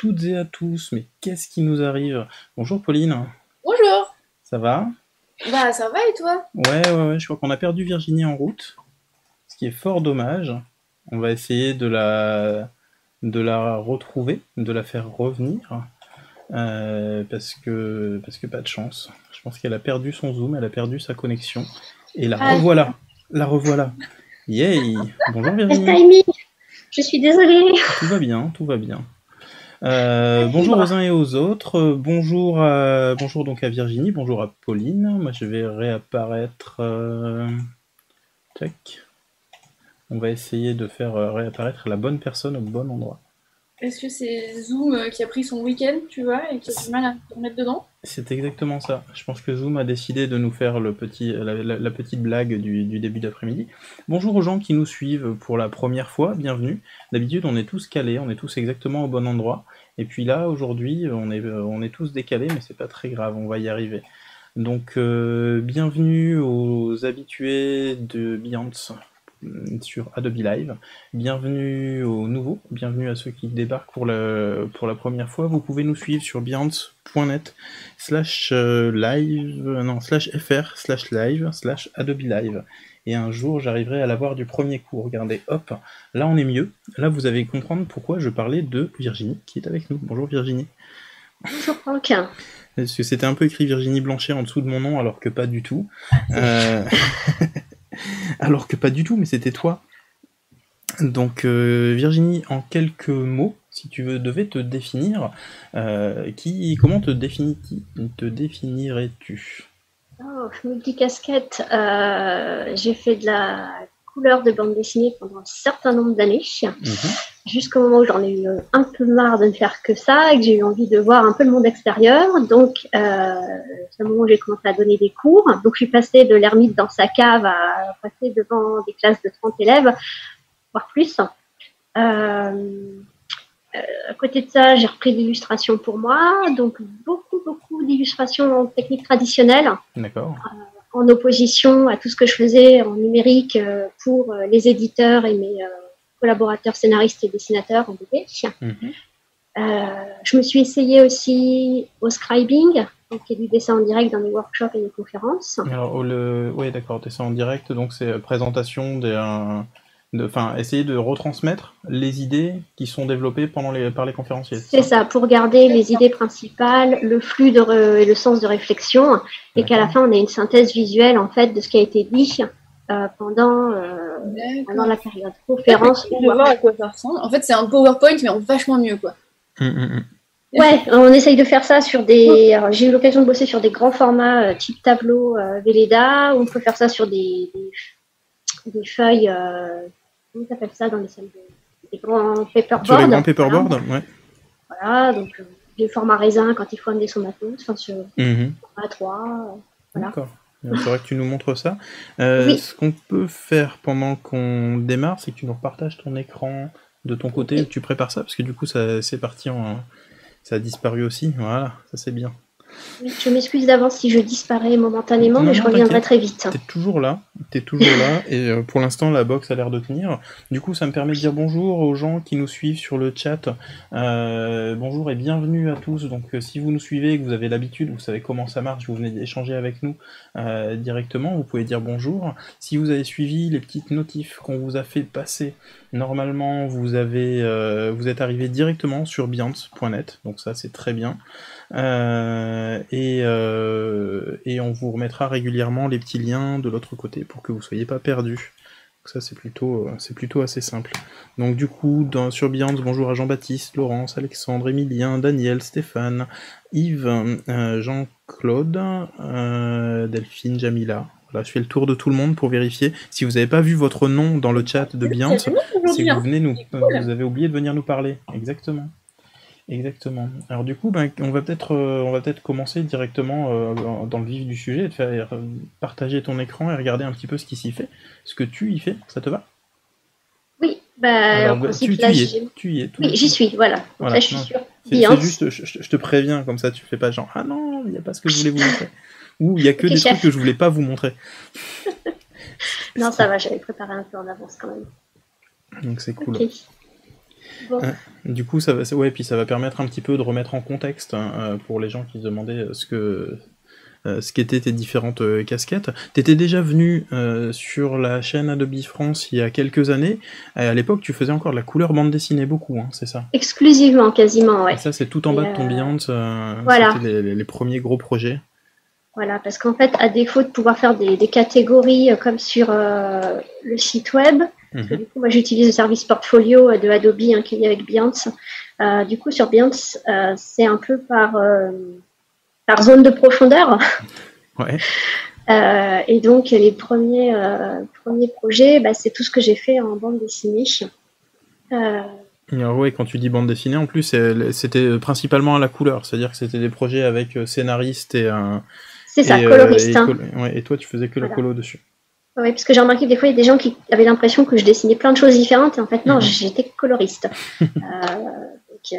toutes et à tous. Mais qu'est-ce qui nous arrive? Bonjour Pauline. Bonjour. Ça va? Bah ça va et toi? Ouais, ouais, ouais. Je crois qu'on a perdu Virginie en route, ce qui est fort dommage. On va essayer de la, de la retrouver, de la faire revenir, euh, parce que, parce que pas de chance. Je pense qu'elle a perdu son zoom, elle a perdu sa connexion, et la Ah. revoilà. La revoilà. Yay Bonjour Virginie. Je suis désolée. Tout va bien, tout va bien. Euh, bonjour aux uns et aux autres. Euh, Bonjour, à- bonjour donc à Virginie. Bonjour à Pauline. Moi, je vais réapparaître. euh, Tac. On va essayer de faire réapparaître la bonne personne au bon endroit. Est-ce que c'est Zoom euh, qui a pris son week-end, tu vois, et qui a du mal à se remettre dedans C'est exactement ça. Je pense que Zoom a décidé de nous faire le petit, la, la- la petite blague du, du début d'après-midi. Bonjour aux gens qui nous suivent pour la première fois, bienvenue. D'habitude, on est tous calés, on est tous exactement au bon endroit. Et puis là, aujourd'hui, on est, on est tous décalés, mais c'est pas très grave, on va y arriver. Donc, euh, bienvenue aux habitués de Beyoncé sur Adobe Live. Bienvenue aux nouveaux, bienvenue à ceux qui débarquent pour la, pour la première fois. Vous pouvez nous suivre sur Beyoncé.net slash euh, live, euh, non, slash fr slash live slash Adobe Live. Et un jour, j'arriverai à l'avoir du premier coup. Regardez, hop, là on est mieux. Là, vous allez comprendre pourquoi je parlais de Virginie qui est avec nous. Bonjour Virginie. Bonjour Franck. Parce que c'était un peu écrit Virginie Blanchet en dessous de mon nom, alors que pas du tout. Euh, alors que pas du tout, mais c'était toi. Donc euh, Virginie, en quelques mots, si tu veux, devais te définir, euh, qui, comment te, définis, te définirais-tu? Oh, multicasquette. Euh, j'ai fait de la couleur de bande dessinée pendant un certain nombre d'années, Mhm. Jusqu'au moment où j'en ai eu un peu marre de ne faire que ça et que j'ai eu envie de voir un peu le monde extérieur. Donc, euh, c'est le moment où j'ai commencé à donner des cours. Donc, je suis passée de l'ermite dans sa cave à passer devant des classes de 30 élèves, voire plus. Euh, euh, à côté de ça, j'ai repris l'illustration pour moi, donc beaucoup, beaucoup d'illustrations en technique traditionnelle, D'accord. en opposition à tout ce que je faisais en numérique euh, pour euh, les éditeurs et mes euh, collaborateurs scénaristes et dessinateurs en BD. Mhm. Euh, je me suis essayée aussi au scribing, donc qui est du dessin en direct dans des workshops et des conférences. Alors, oh, le... oui, d'accord, ça en direct, donc c'est euh, présentation des. euh, de- essayer de retransmettre les idées qui sont développées pendant les... par les conférenciers. C'est ça, pour garder les idées principales, le flux de re- et le sens de réflexion, et qu'à la fin on ait une synthèse visuelle en fait de ce qui a été dit euh, pendant, euh, pendant la période conférence. Je vais voir à quoi ça ressemble. En fait, c'est un PowerPoint, mais en vachement mieux, quoi. Hum, hum, hum. Ouais, on essaye de faire ça sur des. J'ai eu l'occasion de bosser sur des grands formats euh, type tableau euh, Velleda, ou on peut faire ça sur des, des, des feuilles. Euh, comment ça s'appelle ça dans les salles de. Des grands paperboards. Sur les grands Voilà. paperboards, ouais. Voilà, donc euh, des formats raisin quand il faut amener son matos, enfin sur Mhm. format 3. Voilà. D'accord. Il faudrait que tu nous montres ça. Euh, Oui. Ce qu'on peut faire pendant qu'on démarre, c'est que tu nous repartages ton écran de ton côté, Oui. que tu prépares ça, parce que du coup, ça c'est parti en. Ça a disparu aussi. Voilà, ça c'est bien. Oui, Je m'excuse d'avance si je disparais momentanément, Non, mais je reviendrai très vite. T'es toujours là, t'es toujours là, et euh, pour l'instant la box a l'air de tenir. Du coup, ça me permet de dire bonjour aux gens qui nous suivent sur le chat. Euh, bonjour et bienvenue à tous. Donc, euh, si vous nous suivez que vous avez l'habitude, vous savez comment ça marche, vous venez d'échanger avec nous euh, directement, vous pouvez dire bonjour. Si vous avez suivi les petites notifs qu'on vous a fait passer, normalement vous avez, euh, vous êtes arrivé directement sur Beyond.net, donc ça c'est très bien. Euh, et, euh, et on vous remettra régulièrement les petits liens de l'autre côté pour que vous soyez pas perdus. Ça c'est plutôt, c'est plutôt assez simple. Donc du coup, dans, sur Beyond, bonjour à Jean-Baptiste, Laurence, Alexandre, Emilien, Daniel, Stéphane, Yves, Jean-Claude, Delphine, Jamila. Voilà, je fais le tour de tout le monde pour vérifier. Si vous n'avez pas vu votre nom dans le chat de que hein. vous venez nous, cool. vous avez oublié de venir nous parler. Exactement. Exactement. Alors du coup, ben, on va peut-être, euh, on va peut-être commencer directement euh, dans- le vif du sujet, et de faire euh, partager ton écran et regarder un petit peu ce qui s'y fait, ce que tu y fais. Ça te va? Oui, bah, Alors, en principe, tu, tu y es, tu y es. tout- Oui, j'y suis, voilà. Donc Voilà, là, je suis sur C'est juste, je te préviens comme ça, tu fais pas genre ah non, il n'y a pas ce que je voulais vous montrer. Ou il y a que des chef. trucs que je voulais pas vous montrer. Non, ça va, j'avais préparé un peu en avance quand même. Donc c'est cool. Bon. Euh, Du coup, ça va, ouais, puis ça va permettre un petit peu de remettre en contexte hein, euh, pour les gens qui se demandaient euh, ce que euh, ce qu'étaient tes différentes euh, casquettes. T'étais déjà venu euh, sur la chaîne Adobe France il y a quelques années. À l'époque, tu faisais encore de la couleur bande dessinée beaucoup, hein, c'est ça? Exclusivement, quasiment, ouais. Et ça, c'est tout en bas de ton Beyond. voilà. C'était les, les- les premiers gros projets. Voilà, parce qu'en fait, à défaut de pouvoir faire des, des catégories euh, comme sur euh, le site web, Mhm. du coup, moi j'utilise le service portfolio euh, de Adobe hein, qui est lié avec Behance. Euh, du coup, sur Behance, euh, c'est un peu par, par zone de profondeur. Ouais. Et donc, les premiers, premiers projets, bah, c'est tout ce que j'ai fait en bande dessinée. Et quand tu dis bande dessinée, en plus, c'était principalement à la couleur, c'est-à-dire que c'était des projets avec euh, scénariste et un. C'est ça, et, euh, coloriste. et hein. ouais, et toi, tu faisais que la Voilà. colo dessus. Oui, parce que j'ai remarqué que des fois, il y a des gens qui avaient l'impression que je dessinais plein de choses différentes, et en fait, non, Mhm. j'étais coloriste. Euh, donc, euh,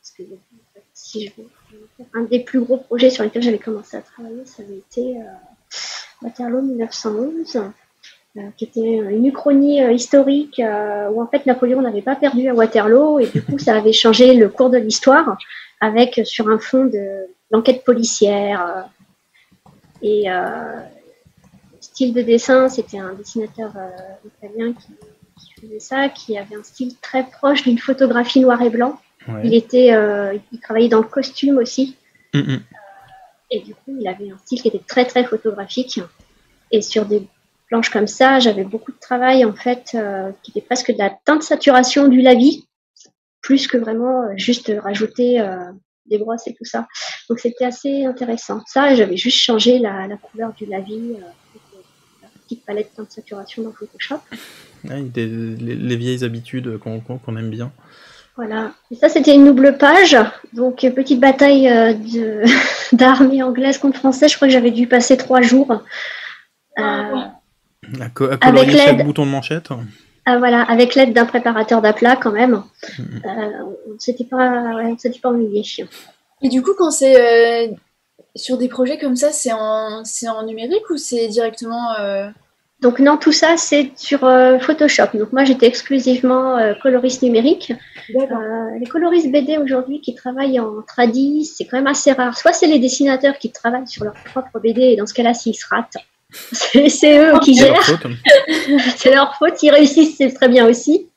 parce que, si je un des plus gros projets sur lesquels j'avais commencé à travailler, ça avait été euh, Waterloo 1911, euh, qui était une uchronie historique où en fait Napoléon n'avait pas perdu à Waterloo, et du coup, ça avait changé le cours de l'histoire avec sur un fond de l'enquête policière. Et euh, style de dessin, c'était un dessinateur euh, italien qui, qui faisait ça, qui avait un style très proche d'une photographie noir et blanc. Ouais. Il était, euh, il travaillait dans le costume aussi, Mhm. et du coup, il avait un style qui était très très photographique. Et sur des planches comme ça, j'avais beaucoup de travail en fait, euh, qui était presque de la teinte saturation du lavis, plus que vraiment juste rajouter euh, des brosses et tout ça. Donc c'était assez intéressant. Ça, j'avais juste changé la, la couleur du lavis. euh, avec, euh, la petite palette de teinte saturation dans Photoshop. Ouais, des- les, les vieilles habitudes qu'on aime bien. Voilà. Et ça, c'était une double page. Donc, petite bataille euh, d'armée anglaise contre française. Je crois que j'avais dû passer trois jours. Euh, Ah, À, co- à colorier Avec chaque bouton de manchette. Ah, voilà, avec l'aide d'un préparateur d'aplats quand même. Mhm. Euh, on ne s'était pas, ouais, on s'était pas ennuyé. Et du coup, quand c'est euh, sur des projets comme ça, c'est en, c'est en numérique ou c'est directement. euh, Donc non, tout ça, c'est sur euh, Photoshop. Donc moi, j'étais exclusivement euh, coloriste numérique. Euh, les coloristes BD aujourd'hui qui travaillent en tradi, c'est quand même assez rare. Soit c'est les dessinateurs qui travaillent sur leur propre BD, et dans ce cas-là, s'ils se ratent, c'est c'est eux qui C'est leur gèrent. faute. c'est leur faute, ils réussissent, c'est très bien aussi.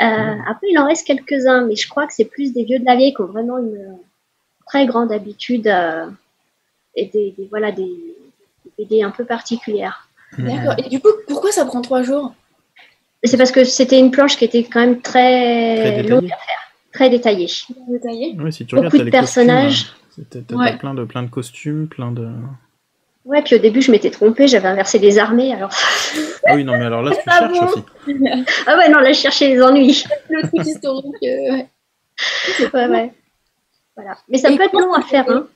Euh, après, il en reste quelques-uns, mais je crois que c'est plus des vieux de la vieille qui ont vraiment une très grande habitude euh, et des, des- voilà, des, des BD un peu particulières. D'accord. Et du coup, pourquoi ça prend trois jours? C'est parce que c'était une planche qui était quand même très, Très longue à faire, très détaillée. détaillé Ouais, si tu Beaucoup regardes, t'as de les personnages. costumes, hein. T'as Ouais. plein de plein de costumes, plein de. Ouais, puis au début, je m'étais trompée, j'avais inversé les armées, alors. Ah oui, non, mais alors là, tu Ah cherches bon aussi. Ah ouais, non, là, je cherchais les ennuis. Le truc historique. euh, ouais. Ouais, ouais. Voilà. Mais ça Et peut être comment long à faire, hein.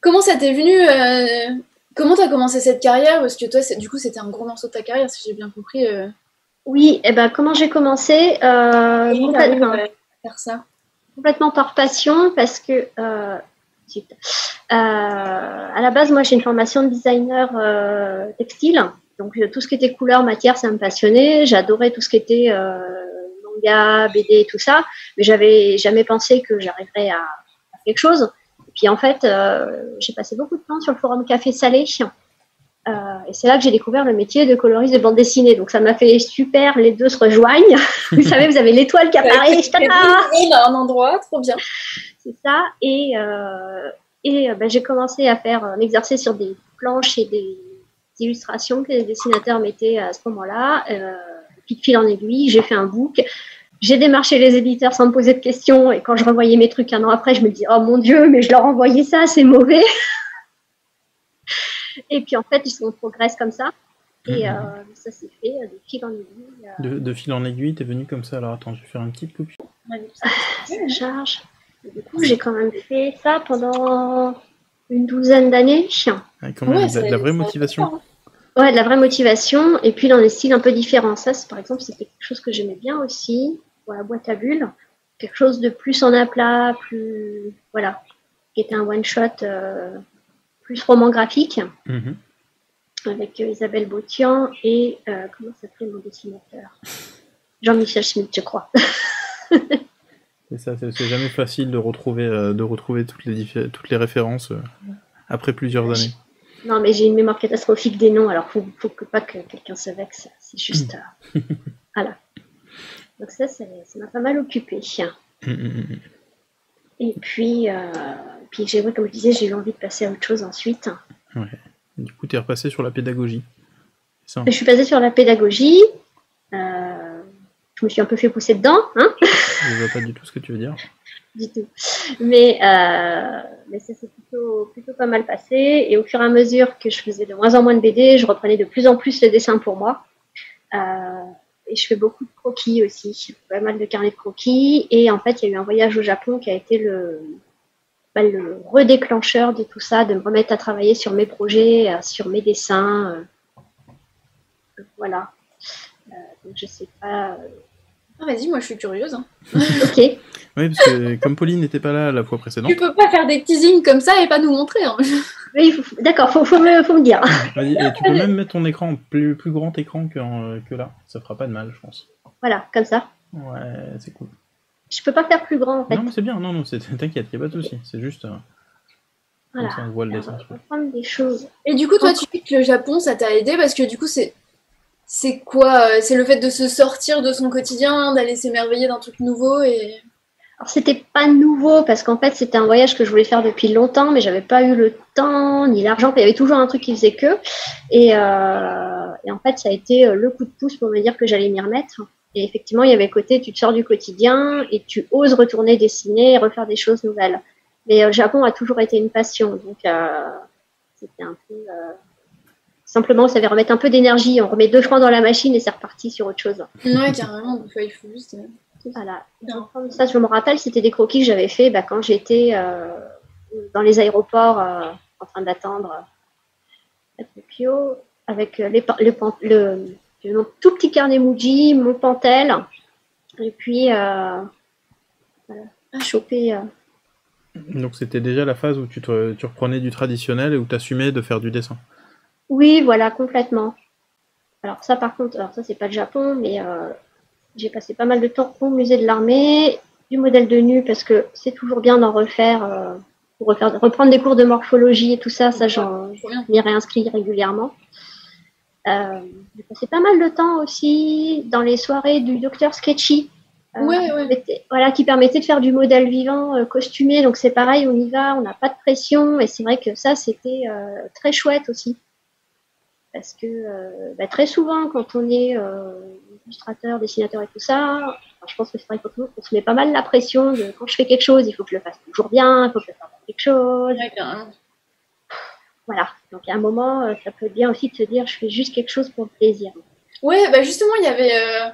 Comment ça t'est venu euh, Comment t'as commencé cette carrière? Parce que toi, c'est- du coup, c'était un gros morceau de ta carrière, si j'ai bien compris. euh. Oui, et ben, comment j'ai commencé euh, Comment complète- t'arrives enfin, à faire ça? complètement par passion parce que euh, à la base moi j'ai une formation de designer euh, textile donc euh, tout ce qui était couleur matière ça me passionnait j'adorais tout ce qui était manga BD tout ça mais j'avais jamais pensé que j'arriverais à quelque chose et puis en fait j'ai passé beaucoup de temps sur le forum Café Salé euh, et c'est là que j'ai découvert le métier de coloriste de bande dessinée. Donc ça m'a fait super, les deux se rejoignent. vous savez, vous avez l'étoile qui apparaît. à un endroit, trop bien. C'est ça. Et, euh, et euh, ben, j'ai commencé à faire un exercice sur des planches et des illustrations que les dessinateurs mettaient à ce moment-là. Euh, puis de fil en aiguille, j'ai fait un book. J'ai démarché les éditeurs sans me poser de questions. Et quand je revoyais mes trucs un an après, je me dis, oh mon Dieu, mais je leur envoyais ça, c'est mauvais. et puis en fait, on progresse comme ça. Et euh, ça s'est fait de fil en aiguille. euh, De, de fil en aiguille, t'es venu comme ça. Alors attends, je vais faire une petite copie. ça charge. Du coup, j'ai quand même fait ça pendant une douzaine d'années. Avec quand même Ouais, de, la- de la vraie motivation. Ouais, de la vraie motivation. Et puis dans des styles un peu différents. Ça, par exemple, c'était quelque chose que j'aimais bien aussi. La boîte à bulles. Quelque chose de plus en aplat, plus. Voilà. Qui était un one-shot euh, plus roman graphique. Mhm. Avec euh, Isabelle Bautian et. euh, comment s'appelait mon dessinateur? Jean-Michel Schmitt, je crois. c'est ça, c'est jamais facile de retrouver, euh, de retrouver toutes, les diffé- toutes les références euh, après plusieurs années. Non, mais j'ai une mémoire catastrophique des noms, alors faut, faut que pas que quelqu'un se vexe. C'est juste. euh, voilà. Donc ça, ça m'a pas mal occupé. Mm, mm, mm. Et puis, euh, puis j'ai, ouais, comme je disais, j'ai eu envie de passer à autre chose ensuite. Du coup, tu es repassé sur la pédagogie. Ça Je suis passée sur la pédagogie. Euh, je me suis un peu fait pousser dedans, hein, Je vois pas du tout ce que tu veux dire. du tout. Mais, euh, mais ça s'est plutôt, plutôt pas mal passé. Et au fur et à mesure que je faisais de moins en moins de BD, je reprenais de plus en plus le dessin pour moi. Euh, et je fais beaucoup de croquis aussi, pas mal de carnets de croquis. Et en fait, il y a eu un voyage au Japon qui a été le, bah, le redéclencheur de tout ça, de me remettre à travailler sur mes projets, euh, sur mes dessins. voilà. Donc je sais pas. Euh, Ah, vas-y, moi je suis curieuse. hein. Ok. Oui, parce que comme Pauline n'était pas là la fois précédente, Tu peux pas faire des teasings comme ça et pas nous montrer. hein. Oui, d'accord, faut, faut, me, faut me dire. vas-y, tu peux même mettre ton écran en plus, plus grand écran que, en- que là. Ça fera pas de mal, je pense. Voilà, comme ça. Ouais, c'est cool. Je peux pas faire plus grand en fait. Non, mais c'est bien, non, non, c'est- t'inquiète, y a pas de souci. C'est juste. euh, Voilà. On voit le dessin. on va prendre des choses. Et du coup, toi, tu dis que le Japon, ça t'a aidé parce que du coup, c'est. C'est quoi euh, C'est le fait de se sortir de son quotidien, d'aller s'émerveiller d'un truc nouveau et. Alors c'était pas nouveau parce qu'en fait c'était un voyage que je voulais faire depuis longtemps, mais j'avais pas eu le temps ni l'argent. Il y avait toujours un truc qui faisait que. Et, euh, et en fait ça a été euh, le coup de pouce pour me dire que j'allais m'y remettre. Et effectivement il y avait côté tu te sors du quotidien et tu oses retourner dessiner et refaire des choses nouvelles. Mais euh, le Japon a toujours été une passion, donc euh, c'était un peu euh, simplement ça avait remettre un peu d'énergie. On remet deux francs dans la machine et c'est reparti sur autre chose. Ouais, carrément. Il faut juste. euh, Voilà. Ça, je me rappelle, c'était des croquis que j'avais fait bah, quand j'étais euh, dans les aéroports euh, en train d'attendre à Tokyo avec les, le, mon tout petit carnet Muji, mon Pentel, et puis euh, voilà, choper. euh, Donc c'était déjà la phase où tu, te, tu reprenais du traditionnel et où tu assumais de faire du dessin. Oui, voilà, complètement. Alors ça, par contre, alors ça c'est pas le Japon, mais euh, j'ai passé pas mal de temps au musée de l'armée, du modèle de nu, parce que c'est toujours bien d'en refaire, euh, pour refaire, reprendre des cours de morphologie et tout ça, ça j'en m'y réinscris régulièrement. Euh, j'ai passé pas mal de temps aussi dans les soirées du docteur Sketchy. euh, Ouais, ouais. permettait- Voilà, qui permettait de faire du modèle vivant euh, costumé. Donc c'est pareil, on y va, on n'a pas de pression. Et c'est vrai que ça, c'était très chouette aussi. Parce que euh, bah, très souvent, quand on est euh, illustrateur, dessinateur et tout ça, enfin, je pense que c'est vrai qu'on on se met pas mal la pression de quand je fais quelque chose, il faut que je le fasse toujours bien, il faut que je fasse quelque chose. Voilà. Donc à un moment, euh, ça peut être bien aussi de se dire, je fais juste quelque chose pour le plaisir. Ouais, bah justement, il y avait. euh,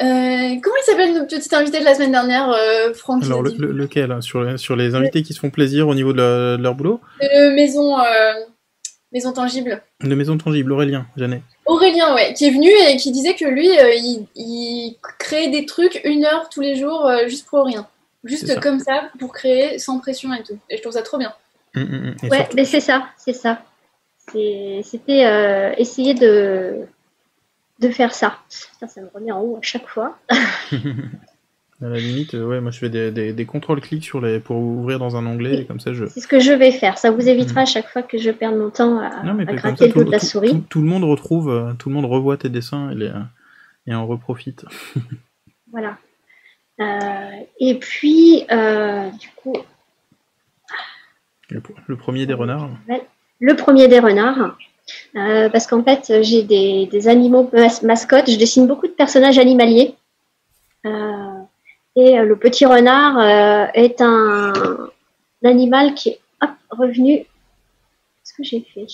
euh, comment il s'appelle notre petit invité de la semaine dernière, euh, Franck Alors le- lequel hein, sur, les- sur les invités qui se font plaisir au niveau de, la- de leur boulot? Maison, euh, maison tangible. De Maison Tangible, Aurélien, Janet. Aurélien, ouais, qui est venu et qui disait que lui, euh, il, il créait des trucs une heure tous les jours euh, juste pour rien. Juste ça. comme ça, pour créer, sans pression et tout. Et je trouve ça trop bien. Hum, hum. Et Ouais, surtout- mais c'est ça, c'est ça. C'était euh, essayer de, de faire ça. Putain, ça me remet en haut à chaque fois. à la limite, euh, ouais, moi je fais des, des, des contrôles-clics sur les, pour ouvrir dans un onglet et comme ça je. C'est ce que je vais faire. Ça vous évitera à chaque fois que je perds mon temps à, Non, mais à gratter ça, le dos de la souris. tout- tout le monde retrouve, euh, tout le monde revoit tes dessins et, les, euh, et en reprofite. Voilà. Euh, et puis, euh, du coup, Le, le premier des renards. le premier des renards. Euh, parce qu'en fait, j'ai des, des animaux mas- mascottes. Je dessine beaucoup de personnages animaliers. Euh, et euh, le petit renard euh, est un, un animal qui est hop, revenu. Qu'est-ce que j'ai fait?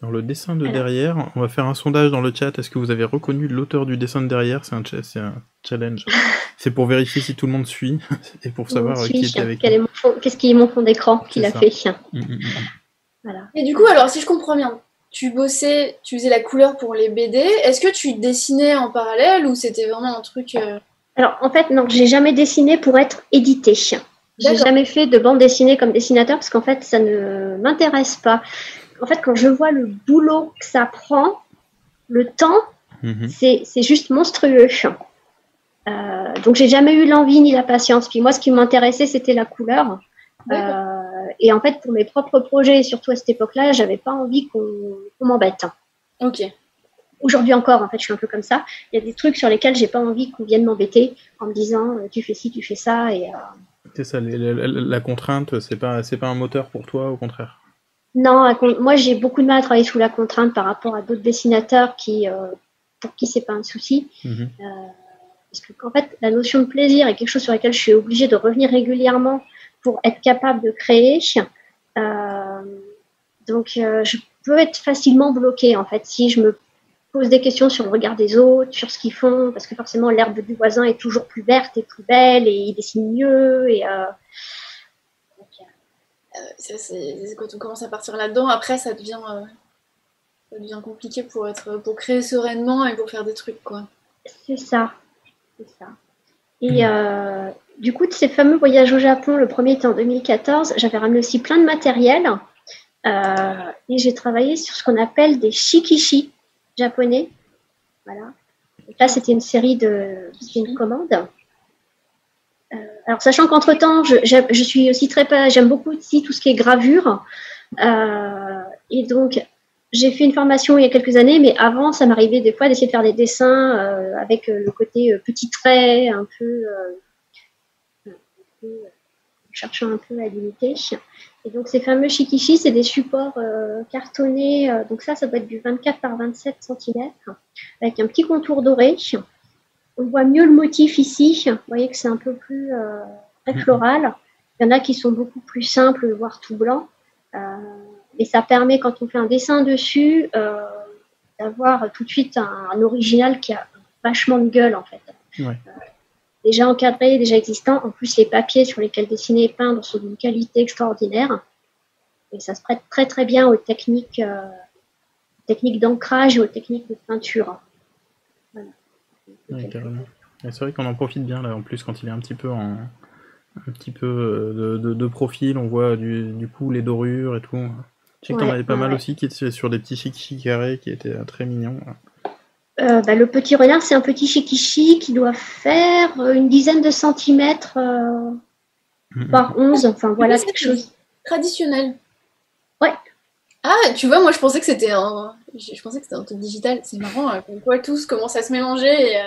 Alors le dessin de Alors. derrière, on va faire un sondage dans le chat. Est-ce que vous avez reconnu l'auteur du dessin de derrière? C'est un, cha- c'est un challenge. c'est pour vérifier si tout le monde suit et pour savoir qui était avec Qu'est-ce qui est mon fond d'écran qu'il a fait hum, hum. Voilà. Et du coup, alors, si je comprends bien, tu bossais, tu faisais la couleur pour les BD. Est-ce que tu dessinais en parallèle ou c'était vraiment un truc. euh, Alors, en fait, non, j'ai jamais dessiné pour être édité. J'ai jamais fait de bande dessinée comme dessinateur parce qu'en fait, ça ne m'intéresse pas. En fait, quand je vois le boulot que ça prend, le temps, Mhm. c'est c'est juste monstrueux. Euh, donc j'ai jamais eu l'envie ni la patience. Puis moi, ce qui m'intéressait, c'était la couleur. Euh, et en fait, pour mes propres projets, surtout à cette époque-là, j'avais pas envie qu'on m'embête. Ok. Aujourd'hui encore, en fait, je suis un peu comme ça. Il y a des trucs sur lesquels j'ai pas envie qu'on vienne m'embêter en me disant euh, tu fais ci, tu fais ça. Et, C'est ça, la, contrainte, c'est pas, c'est pas un moteur pour toi, au contraire? Non, moi j'ai beaucoup de mal à travailler sous la contrainte par rapport à d'autres dessinateurs qui, pour qui c'est pas un souci. Mhm. Parce que, en fait, la notion de plaisir est quelque chose sur lequel je suis obligée de revenir régulièrement pour être capable de créer. Euh, donc, euh, je peux être facilement bloquée, en fait, si je me pose des questions sur le regard des autres, sur ce qu'ils font, parce que forcément, l'herbe du voisin est toujours plus verte et plus belle, et il dessine mieux, et... Euh, c'est quand on commence à partir là-dedans, après ça devient, ça devient compliqué pour être pour créer sereinement et pour faire des trucs quoi. C'est ça ça. Et euh, du coup, de ces fameux voyages au Japon, le premier était en 2014, j'avais ramené aussi plein de matériel. Euh, et j'ai travaillé sur ce qu'on appelle des shikishi japonais. Voilà. là, c'était une série de. C'était une commande. Euh, alors, sachant qu'entre-temps, je, je, suis aussi très. J'aime beaucoup aussi tout ce qui est gravure. et donc, j'ai fait une formation il y a quelques années, mais avant, ça m'arrivait des fois d'essayer de faire des dessins euh, avec euh, le côté euh, petit trait, un peu, un peu cherchant un peu à limiter. Et donc ces fameux shikishi, c'est des supports cartonnés. donc ça, ça doit être du 24 par 27 cm, avec un petit contour doré. On voit mieux le motif ici. Vous voyez que c'est un peu plus très floral. Il y en a qui sont beaucoup plus simples, voire tout blanc. Et ça permet, quand on fait un dessin dessus, euh, d'avoir tout de suite un, original qui a vachement de gueule, en fait. Euh, déjà encadré, déjà existant. En plus, les papiers sur lesquels dessiner et peindre sont d'une qualité extraordinaire. Et ça se prête très très bien aux techniques, euh, techniques d'ancrage et aux techniques de peinture. c'est vrai qu'on en profite bien là, en plus quand il est un petit peu en, un petit peu de, profil, on voit du, du, coup les dorures et tout. Je sais que t'en avais pas mal aussi qui étaient sur des petits chikichi carrés qui étaient euh, très mignons. Euh, bah, le petit renard, c'est un petit chikichi qui doit faire euh, une dizaine de centimètres par 11. Enfin, voilà quelque chose. Traditionnel. Ouais. Ah, tu vois, moi je pensais que c'était un, je, pensais que c'était un truc digital. C'est marrant, qu'on voit tous commence à se mélanger et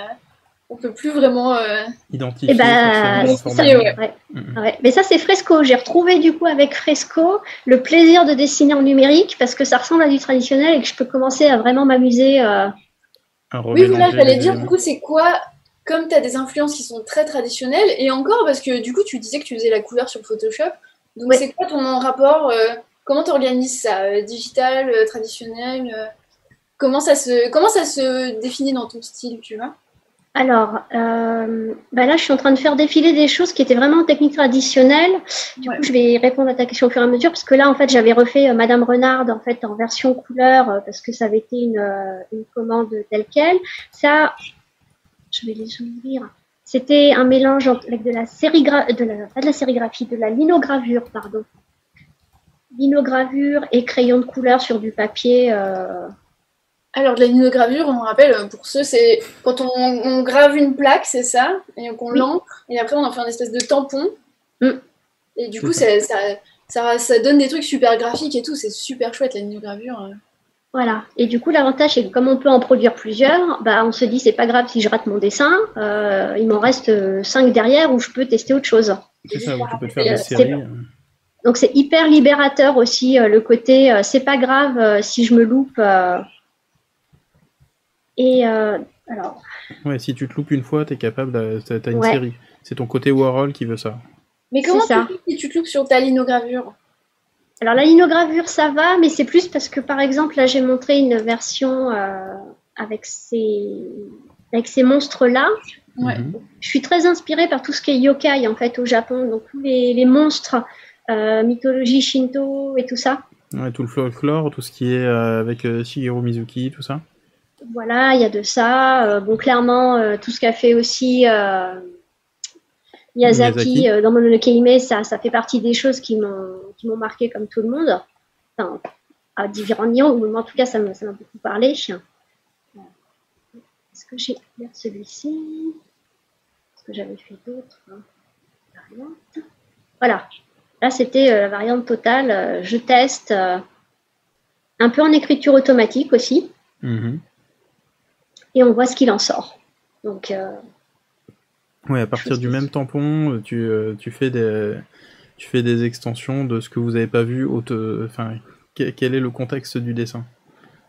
on peut plus vraiment euh... identifier. Eh ben, ça, ouais. Mais ça, c'est Fresco. J'ai retrouvé du coup avec Fresco le plaisir de dessiner en numérique parce que ça ressemble à du traditionnel et que je peux commencer à vraiment m'amuser. Euh... Oui, là, j'allais dire, du coup, c'est quoi Comme tu as des influences qui sont très traditionnelles, et encore parce que du coup, tu disais que tu faisais la couleur sur Photoshop. Donc, c'est quoi ton rapport euh, Comment tu organises ça euh, Digital, euh, traditionnel Comment ça se comment ça se définit dans ton style, tu vois? Alors, euh, bah là, je suis en train de faire défiler des choses qui étaient vraiment en technique traditionnelle. Du coup, je vais répondre à ta question au fur et à mesure, parce que là, en fait, j'avais refait euh, Madame Renard en fait en version couleur, euh, parce que ça avait été une, euh, une commande telle quelle. Ça, je vais les ouvrir. C'était un mélange avec de la sérigraphie, de la, pas de la sérigraphie, de la linogravure, pardon. Linogravure et crayon de couleur sur du papier. Euh, alors, de la linogravure, on rappelle, euh, pour ceux, c'est quand on, grave une plaque, c'est ça, et qu'on l'encre, et après on en fait un espèce de tampon. Mm. Et du coup, ça, ça, donne des trucs super graphiques et tout, c'est super chouette la linogravure. Euh. Voilà. Et du coup, l'avantage, c'est que comme on peut en produire plusieurs, bah, on se dit, c'est pas grave si je rate mon dessin, euh, il m'en reste cinq derrière où je peux tester autre chose. C'est ça, tu peux faire des séries. Donc, c'est hyper libérateur aussi, le côté, c'est pas grave si je me loupe et euh, alors. Ouais, si tu te loupes une fois, tu es capable, t'as une série. C'est ton côté Warhol qui veut ça. Mais comment ça. si tu te loupes sur ta linogravure Alors la linogravure, ça va, mais c'est plus parce que par exemple, là j'ai montré une version euh, avec ces, avec ces monstres-là. Ouais. Mhm. Je suis très inspirée par tout ce qui est yokai en fait au Japon, donc tous les, les monstres, euh, mythologie shinto et tout ça. Ouais, tout le folklore, tout ce qui est euh, avec euh, Shigeru Mizuki, tout ça. Voilà, il y a de ça. Euh, bon, clairement, euh, tout ce qu'a fait aussi euh, Miyazaki, dans Mononoke Hime, ça, ça fait partie des choses qui m'ont marqué comme tout le monde. Enfin, à différents niveaux, ou en tout cas, ça m'a beaucoup parlé. Est-ce que j'ai celui-ci? Que j'avais fait d'autres? Hein, variantes. Voilà. Là, c'était la variante totale. je teste un peu en écriture automatique aussi. Mhm. Et on voit ce qu'il en sort. Donc. oui, à partir du même tampon, tu, tu, fais des, tu fais des extensions de ce que vous n'avez pas vu. Enfin, quel est le contexte du dessin?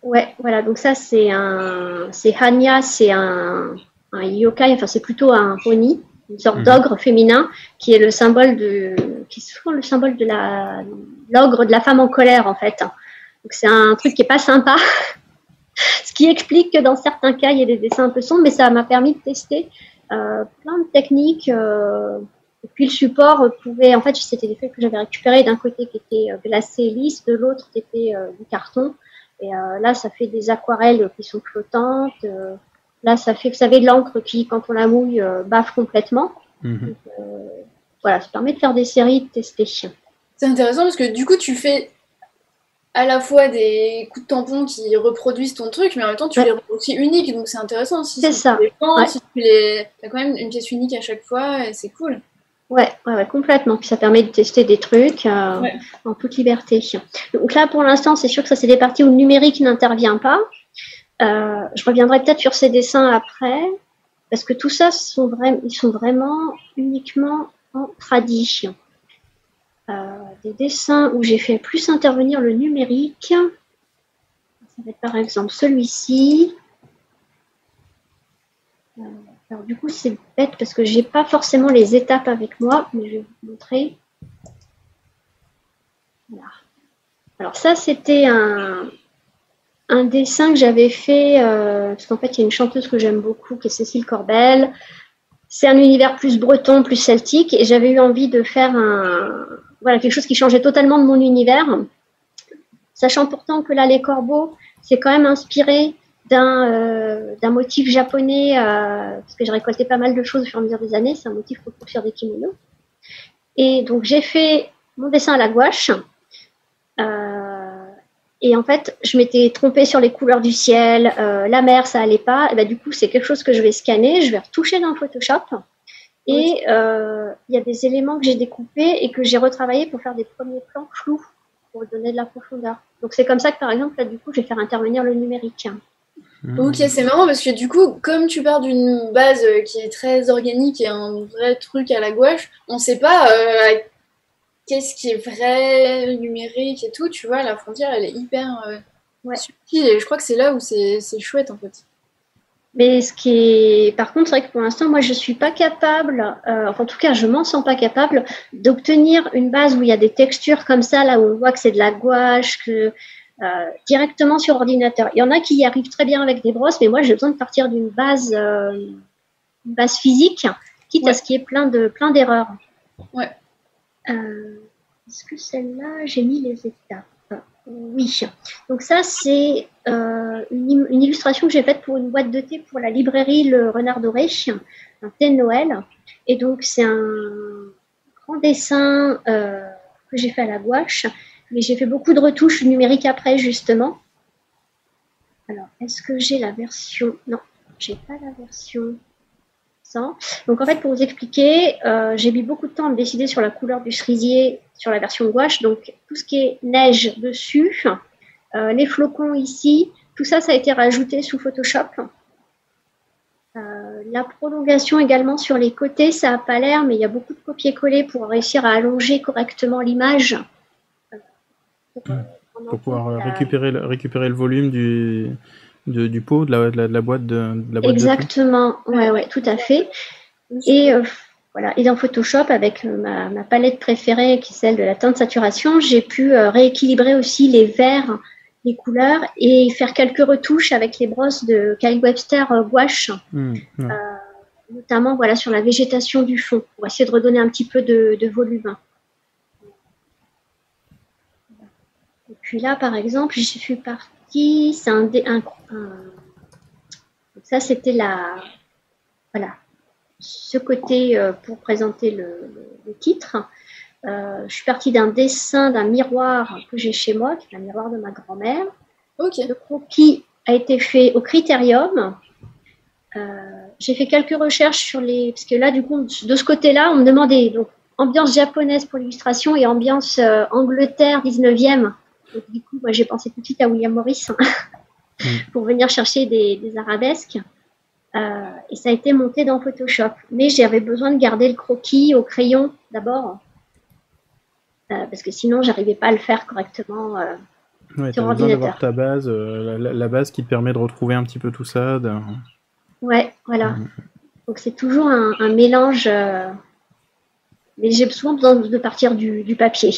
Ouais, voilà. Donc ça, c'est un, c'est Hanya, c'est un, un yokai. Enfin, c'est plutôt un oni, une sorte mhm. d'ogre féminin, qui est le symbole de, qui est souvent le symbole de la, l'ogre de la femme en colère, en fait. Donc c'est un truc qui est pas sympa. Ce qui explique que dans certains cas, il y a des dessins un peu sombres, mais ça m'a permis de tester euh, plein de techniques. Euh, et puis le support pouvait, en fait, c'était des feuilles que j'avais récupérées d'un côté qui était euh, glacé lisse, de l'autre qui était du carton. Et euh, là, ça fait des aquarelles qui sont flottantes. Euh, là, ça fait, ça fait de l'encre qui, quand on la mouille, euh, baffe complètement. Mhm. voilà, ça permet de faire des séries, de tester. C'est intéressant parce que du coup, tu fais à la fois des coups de tampon qui reproduisent ton truc, mais en même temps, tu les rends aussi uniques. Donc, c'est intéressant. Si c'est ça. si tu les... as quand même une pièce unique à chaque fois, et c'est cool. Ouais, ouais, complètement. Puis ça permet de tester des trucs euh, en toute liberté. Donc là, pour l'instant, c'est sûr que ça, c'est des parties où le numérique n'intervient pas. Euh, je reviendrai peut-être sur ces dessins après, parce que tout ça, sont ils sont vraiment uniquement en tradition. Euh, des dessins où j'ai fait plus intervenir le numérique. Ça va être par exemple celui-ci. Alors du coup, c'est bête parce que j'ai pas forcément les étapes avec moi, mais je vais vous montrer. Alors ça, c'était un, un, dessin que j'avais fait, euh, parce qu'en fait, il y a une chanteuse que j'aime beaucoup, qui est Cécile Corbel. C'est un univers plus breton, plus celtique, et j'avais eu envie de faire un, voilà, quelque chose qui changeait totalement de mon univers, sachant pourtant que là, les corbeaux, c'est quand même inspiré euh, d'un motif japonais, euh, parce que j'ai récolté pas mal de choses au fur et à mesure des années. C'est un motif qu'on trouve sur des kimonos. Et donc j'ai fait mon dessin à la gouache. Euh, et en fait, je m'étais trompée sur les couleurs du ciel, la mer, ça allait pas. Et ben, du coup, c'est quelque chose que je vais scanner, je vais retoucher dans Photoshop. Et il y a des éléments que j'ai découpés et que j'ai retravaillés pour faire des premiers plans flous, pour donner de la profondeur. Donc c'est comme ça que par exemple, là, du coup, je vais faire intervenir le numérique. Ok, c'est marrant parce que du coup, comme tu pars d'une base euh, qui est très organique et un vrai truc à la gouache, on sait pas euh, qu'est-ce qui est vrai, numérique et tout, tu vois, la frontière elle est hyper euh, subtile et je crois que c'est là où c'est chouette en fait. Mais ce qui est, par contre, c'est vrai que pour l'instant, moi, je suis pas capable, enfin, en tout cas, je m'en sens pas capable d'obtenir une base où il y a des textures comme ça, là où on voit que c'est de la gouache, que euh, directement sur ordinateur. Il y en a qui y arrivent très bien avec des brosses, mais moi j'ai besoin de partir d'une base, euh, base physique, quitte à ce qu'il y ait plein de plein d'erreurs. Ouais. Euh, est-ce que celle-là, j'ai mis les étapes? Oui. Donc ça, c'est une, une, illustration que j'ai faite pour une boîte de thé pour la librairie Le Renard Doré, un thé de Noël. Et donc c'est un grand dessin que j'ai fait à la gouache mais j'ai fait beaucoup de retouches numériques après, justement. Alors, est-ce que j'ai la version? Non, j'ai pas la version 100. Donc, en fait, pour vous expliquer, euh, j'ai mis beaucoup de temps à me décider sur la couleur du cerisier sur la version gouache. Donc, tout ce qui est neige dessus, euh, les flocons ici, tout ça, ça a été rajouté sous Photoshop. Euh, la prolongation également sur les côtés, ça n'a pas l'air, mais il y a beaucoup de copier-coller pour réussir à allonger correctement l'image. Pour pouvoir récupérer, le, récupérer le volume du, du pot, de la, de la, boîte de, la boîte Exactement, ouais, ouais, tout à fait. Et euh, voilà, et dans Photoshop, avec euh, ma, ma, palette préférée, qui est celle de la teinte saturation, j'ai pu rééquilibrer aussi les verts, les couleurs, et faire quelques retouches avec les brosses de Kyle Webster gouache, mmh, notamment voilà sur la végétation du fond, pour essayer de redonner un petit peu de, de volume. Et puis là, par exemple, je suis partie, c'est un, un, ça c'était la, voilà, ce côté euh, pour présenter le, titre. Euh, je suis partie d'un dessin d'un miroir que j'ai chez moi, qui est un miroir de ma grand-mère. Ok. Le croquis a été fait au critérium. Euh, j'ai fait quelques recherches sur les. Parce que là, du coup, de ce côté-là, on me demandait donc, ambiance japonaise pour l'illustration et ambiance Angleterre 19e. Donc, du coup, moi, j'ai pensé tout de suite à William Morris mm. pour venir chercher des, arabesques. Euh, et ça a été monté dans Photoshop. Mais j'avais besoin de garder le croquis au crayon d'abord. parce que sinon, j'arrivais pas à le faire correctement Ouais, tu as besoin d'avoir ta base, euh, la, base qui te permet de retrouver un petit peu tout ça. Ouais, voilà. Mm. Donc c'est toujours un, mélange. Euh, mais j'ai souvent besoin de partir du, papier.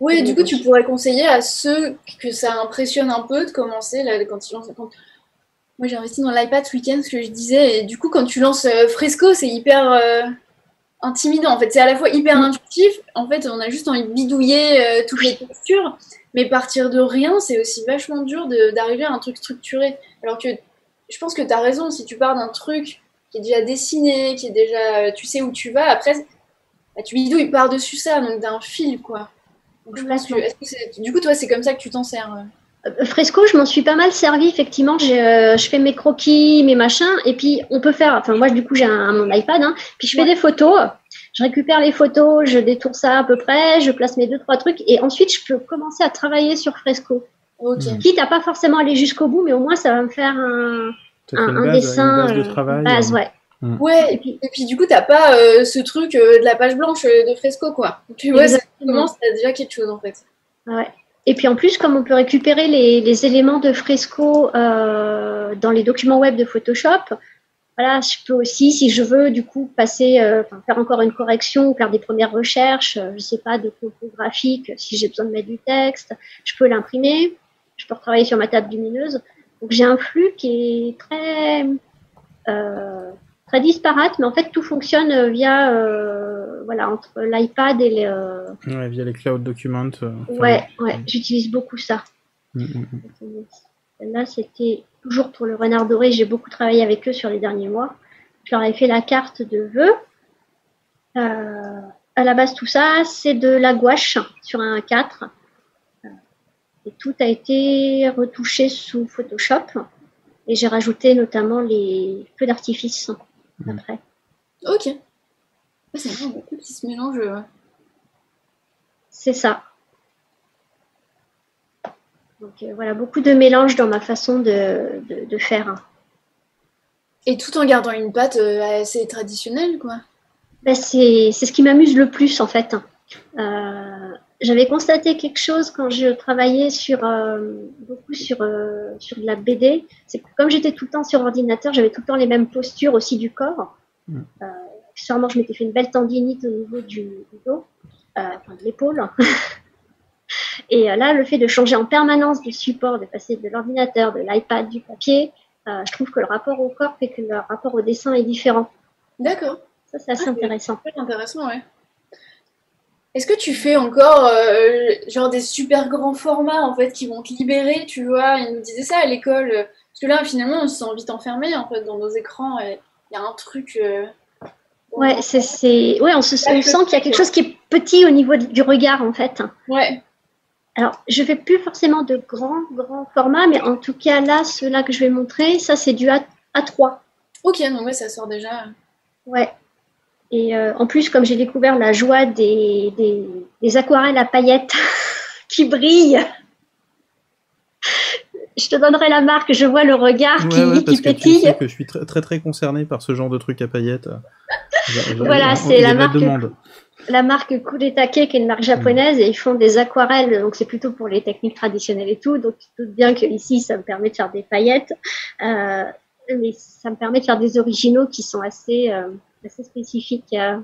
Oui, du coup, tu pourrais conseiller à ceux que ça impressionne un peu de commencer là, quand ils lancent. Moi, j'ai investi dans l'iPad ce week-end, ce que je disais, et du coup, quand tu lances euh, Fresco, c'est hyper intimidant. En fait, c'est à la fois hyper mm. intuitif. En fait, on a juste envie de bidouiller toutes les textures. Mais partir de rien, c'est aussi vachement dur d'arriver à un truc structuré. Alors que je pense que tu as raison, si tu pars d'un truc qui est déjà dessiné, qui est déjà. Tu sais où tu vas, après, bah, tu bidouilles par-dessus ça, donc d'un fil, quoi. Donc, je pense que, du coup, toi, c'est comme ça que tu t'en sers. Euh, Fresco, je m'en suis pas mal servi, effectivement. Euh, je fais mes croquis, mes machins, et puis on peut faire. Enfin, moi, du coup, j'ai un, mon iPad, hein, puis je fais des photos je récupère les photos, je détourne ça à peu près, je place mes deux, trois trucs et ensuite je peux commencer à travailler sur Fresco. Okay. Quitte à pas forcément aller jusqu'au bout, mais au moins ça va me faire un, un, dessin. Une base de travail. Base, ouais. Mm. Ouais, et puis, et puis du coup, t'as pas euh, ce truc euh, de la page blanche euh, de Fresco, quoi. Tu vois, ça commence, t'as déjà quelque chose en fait. Ouais. Et puis en plus, comme on peut récupérer les, les éléments de Fresco dans les documents web de Photoshop, voilà, je peux aussi, si je veux, du coup, passer, euh, faire encore une correction, faire des premières recherches, euh, je sais pas, de graphique, si j'ai besoin de mettre du texte, je peux l'imprimer, je peux retravailler sur ma table lumineuse. Donc j'ai un flux qui est très, euh, très disparate, mais en fait tout fonctionne via, voilà, entre l'iPad et les. Ouais, via les cloud documents. ouais, ouais, j'utilise beaucoup ça. Mm, mm, mm. Là, c'était toujours pour le renard doré, j'ai beaucoup travaillé avec eux sur les derniers mois. Je leur ai fait la carte de vœux. Euh, à la base, tout ça, c'est de la gouache sur un 4. Euh, et tout a été retouché sous Photoshop. Et j'ai rajouté notamment les feux d'artifice mmh. après. Ok. C'est vraiment beaucoup qui se mélange. C'est ça. Donc euh, voilà, beaucoup de mélange dans ma façon de, de, faire. Et tout en gardant une pâte euh, assez traditionnelle, quoi. Ben, c'est ce qui m'amuse le plus, en fait. Euh, j'avais constaté quelque chose quand je travaillais sur beaucoup sur, sur de la BD. C'est que comme j'étais tout le temps sur ordinateur, j'avais tout le temps les mêmes postures aussi du corps. Mm. sûrement, je m'étais fait une belle tendinite au niveau du, du dos, enfin de l'épaule. Et euh, là, le fait de changer en permanence de support, de passer de l'ordinateur, de l'iPad, du papier, euh, je trouve que le rapport au corps fait que le rapport au dessin est différent. D'accord. Ça, c'est assez ah, intéressant. C'est intéressant, ouais. Est-ce que tu fais encore euh, genre des super grands formats en fait qui vont te libérer, tu vois? Ils nous disaient ça à l'école. Parce que là, finalement, on se sent vite enfermé en fait dans nos écrans. Il y a un truc. ouais, c'est, ouais, on, se, on sent qu'il y a quelque chose qui est petit au niveau du regard en fait. Ouais. Alors, je fais plus forcément de grands, grands formats, mais en tout cas, là, ceux-là que je vais montrer, ça, c'est du A 3 Ok, donc ouais, ça sort déjà. Ouais. Et euh, en plus, comme j'ai découvert la joie des, des, aquarelles à paillettes qui brillent, je te donnerai la marque, je vois le regard qui, qui pétille. Que, que je suis très, très, très concerné par ce genre de truc à paillettes. voilà, c'est la marque la marque Kudetake, qui est une marque japonaise, et ils font des aquarelles, donc c'est plutôt pour les techniques traditionnelles et tout. Donc tu te doutes bien que ici, ça me permet de faire des paillettes, euh, mais ça me permet de faire des originaux qui sont assez, euh, assez spécifiques euh,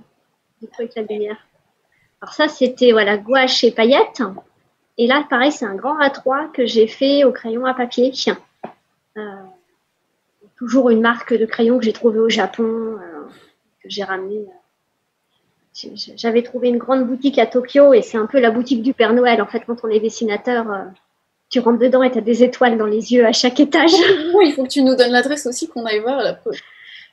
du truc la lumière. Alors ça, c'était voilà gouache et paillettes. Et là, pareil, c'est un grand A3 que j'ai fait au crayon à papier. Euh, toujours une marque de crayon que j'ai trouvé au Japon, euh, que j'ai ramené j'avais trouvé une grande boutique à Tokyo et c'est un peu la boutique du Père Noël. En fait, quand on est dessinateur, euh, tu rentres dedans et tu as des étoiles dans les yeux à chaque étage. Il faut que tu nous donnes l'adresse aussi qu'on aille voir la...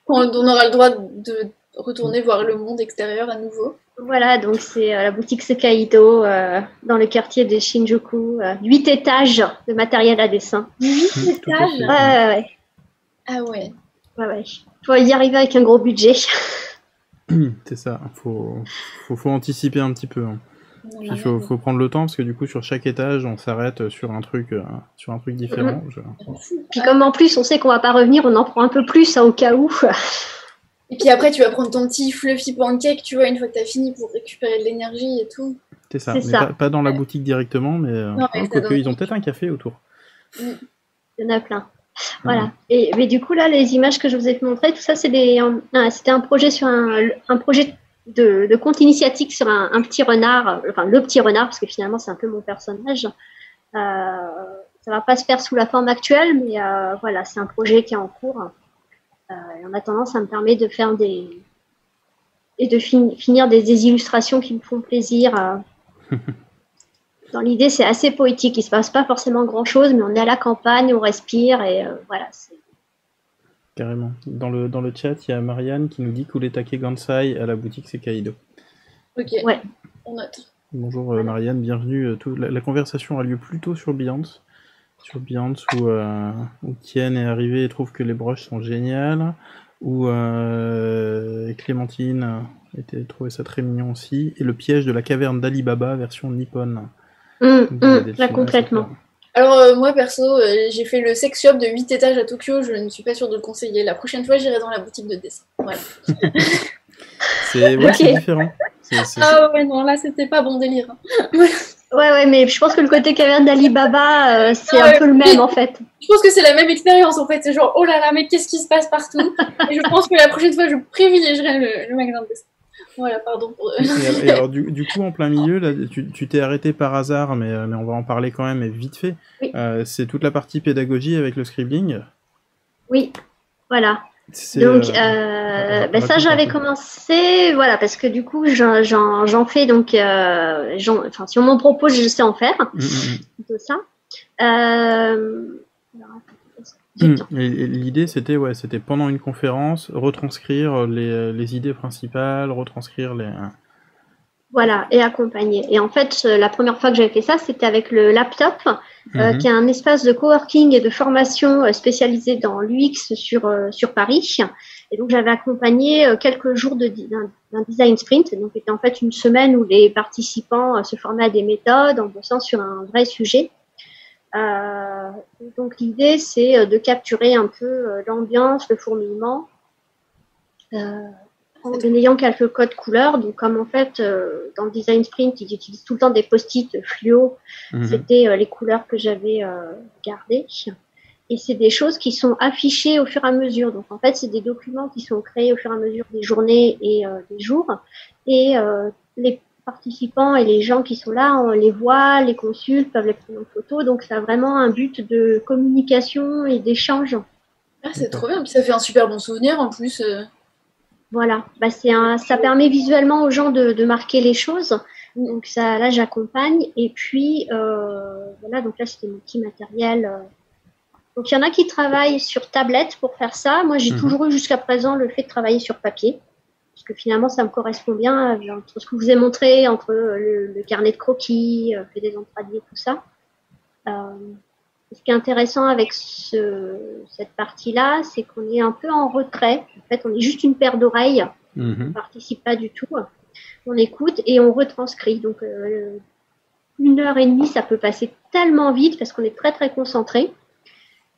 quand on aura le droit de retourner voir le monde extérieur à nouveau. Voilà, donc c'est euh, la boutique Sekaido euh, dans le quartier de Shinjuku. Huit étages de matériel à dessin. Huit étages ouais, ouais. Ah ouais. Ouais, ouais. Faut y arriver avec un gros budget. C'est ça, faut, faut, faut, anticiper un petit peu. Hein. Il faut, faut, prendre le temps parce que du coup sur chaque étage on s'arrête sur un truc euh, sur un truc différent. Puis comme en plus on sait qu'on va pas revenir, on en prend un peu plus hein, au cas où. Et puis après tu vas prendre ton petit fluffy pancake, tu vois, une fois que tu as fini pour récupérer de l'énergie et tout. C'est ça, mais Pas, dans la boutique directement, mais, euh, ils ont peut-être un café autour. Mm. Il y en a plein. Voilà. Et, mais du coup, là, les images que je vous ai montrées, tout ça, c'est des, c'était un projet sur un, un projet de, de, conte initiatique sur un, un, petit renard, enfin le petit renard, parce que finalement, c'est un peu mon personnage. Euh, ça va pas se faire sous la forme actuelle, mais euh, voilà, c'est un projet qui est en cours. Euh, en attendant, ça me permet de faire des et de finir des, des, illustrations qui me font plaisir. Euh. dans l'idée, c'est assez poétique. Il se passe pas forcément grand chose, mais on est à la campagne, on respire et euh, voilà. Carrément. Dans le, dans le chat, il y a Marianne qui nous dit Take Gansai à la boutique Sekaido. Ok. Ouais. On note. Bonjour euh, Marianne, bienvenue. Euh, la, conversation a lieu plutôt sur Beyoncé. Sur Beyoncé où, où Tien est arrivé et trouve que les broches sont géniales. Où Clémentine était trouvé ça très mignon aussi. Et le piège de la caverne d'Alibaba version nippon. Mmh, mmh, là, complètement. Alors euh, moi perso, euh, j'ai fait le sex shop de 8 étages à Tokyo, je ne suis pas sûre de le conseiller. La prochaine fois, j'irai dans la boutique de dessin. Voilà. c'est différent. Ah ouais, non, là, c'était pas bon délire. Hein. ouais, ouais, mais je pense que le côté caverne d'Alibaba, euh, c'est un peu le même en fait. Je pense que c'est la même expérience en fait. C'est genre, oh là là, mais qu'est-ce qui se passe partout? Et je pense que la prochaine fois, je privilégierai le, le magasin de dessin. Voilà, pardon. et, alors, du, coup, en plein milieu, là, tu t'es arrêté par hasard, mais, euh, mais, on va en parler quand même, vite fait. Euh, c'est toute la partie pédagogie avec le scribbling. Oui, voilà. Donc, euh, ben ça, j'avais commencé, voilà, parce que du coup, j'en fais donc, enfin, si on m'en propose, je sais en faire, mmh, mmh, mmh. ça. Hmm. L'idée, c'était ouais, c'était pendant une conférence, retranscrire les, les, idées principales, retranscrire les. Hein. Voilà, et accompagner. Et en fait, la première fois que j'avais fait ça, c'était avec le laptop, euh, mhm. qui est un espace de coworking et de formation euh, spécialisé dans l'UX sur, euh, sur Paris. Et donc, j'avais accompagné quelques jours d'un design sprint. Donc, c'était en fait une semaine où les participants se formaient à des méthodes en bossant sur un vrai sujet. Euh, donc l'idée, c'est euh, de capturer un peu euh, l'ambiance, le fourmillement, en ayant quelques codes couleurs. Donc comme en fait, dans le design sprint, ils utilisent tout le temps des post-it fluo. Mhm. C'était les couleurs que j'avais gardées. Et c'est des choses qui sont affichées au fur et à mesure. Donc en fait, c'est des documents qui sont créés au fur et à mesure des journées et des jours. Et les participants et les gens qui sont là, on les voit, les consulte, peuvent les prendre en photo. Donc, ça a vraiment un but de communication et d'échange. Ah, c'est trop bien. Puis ça fait un super bon souvenir en plus. Euh. Voilà. Bah, c'est un, ça permet visuellement aux gens de, marquer les choses. Donc, ça, là, j'accompagne. Et puis, euh, voilà. Donc, là, c'était mon petit matériel. Euh. Donc, il y en a qui travaillent sur tablette pour faire ça. Moi, j'ai mhm. toujours eu jusqu'à présent le fait de travailler sur papier que finalement ça me correspond bien euh, entre ce que vous avez montré, entre euh, le, carnet de croquis, euh, fait des entradiers, tout ça. ce qui est intéressant avec cette partie-là, c'est qu'on est un peu en retrait. En fait, on est juste une paire d'oreilles. Mhm. On ne participe pas du tout. On écoute et on retranscrit. Donc, une heure et demie, ça peut passer tellement vite parce qu'on est très très concentré.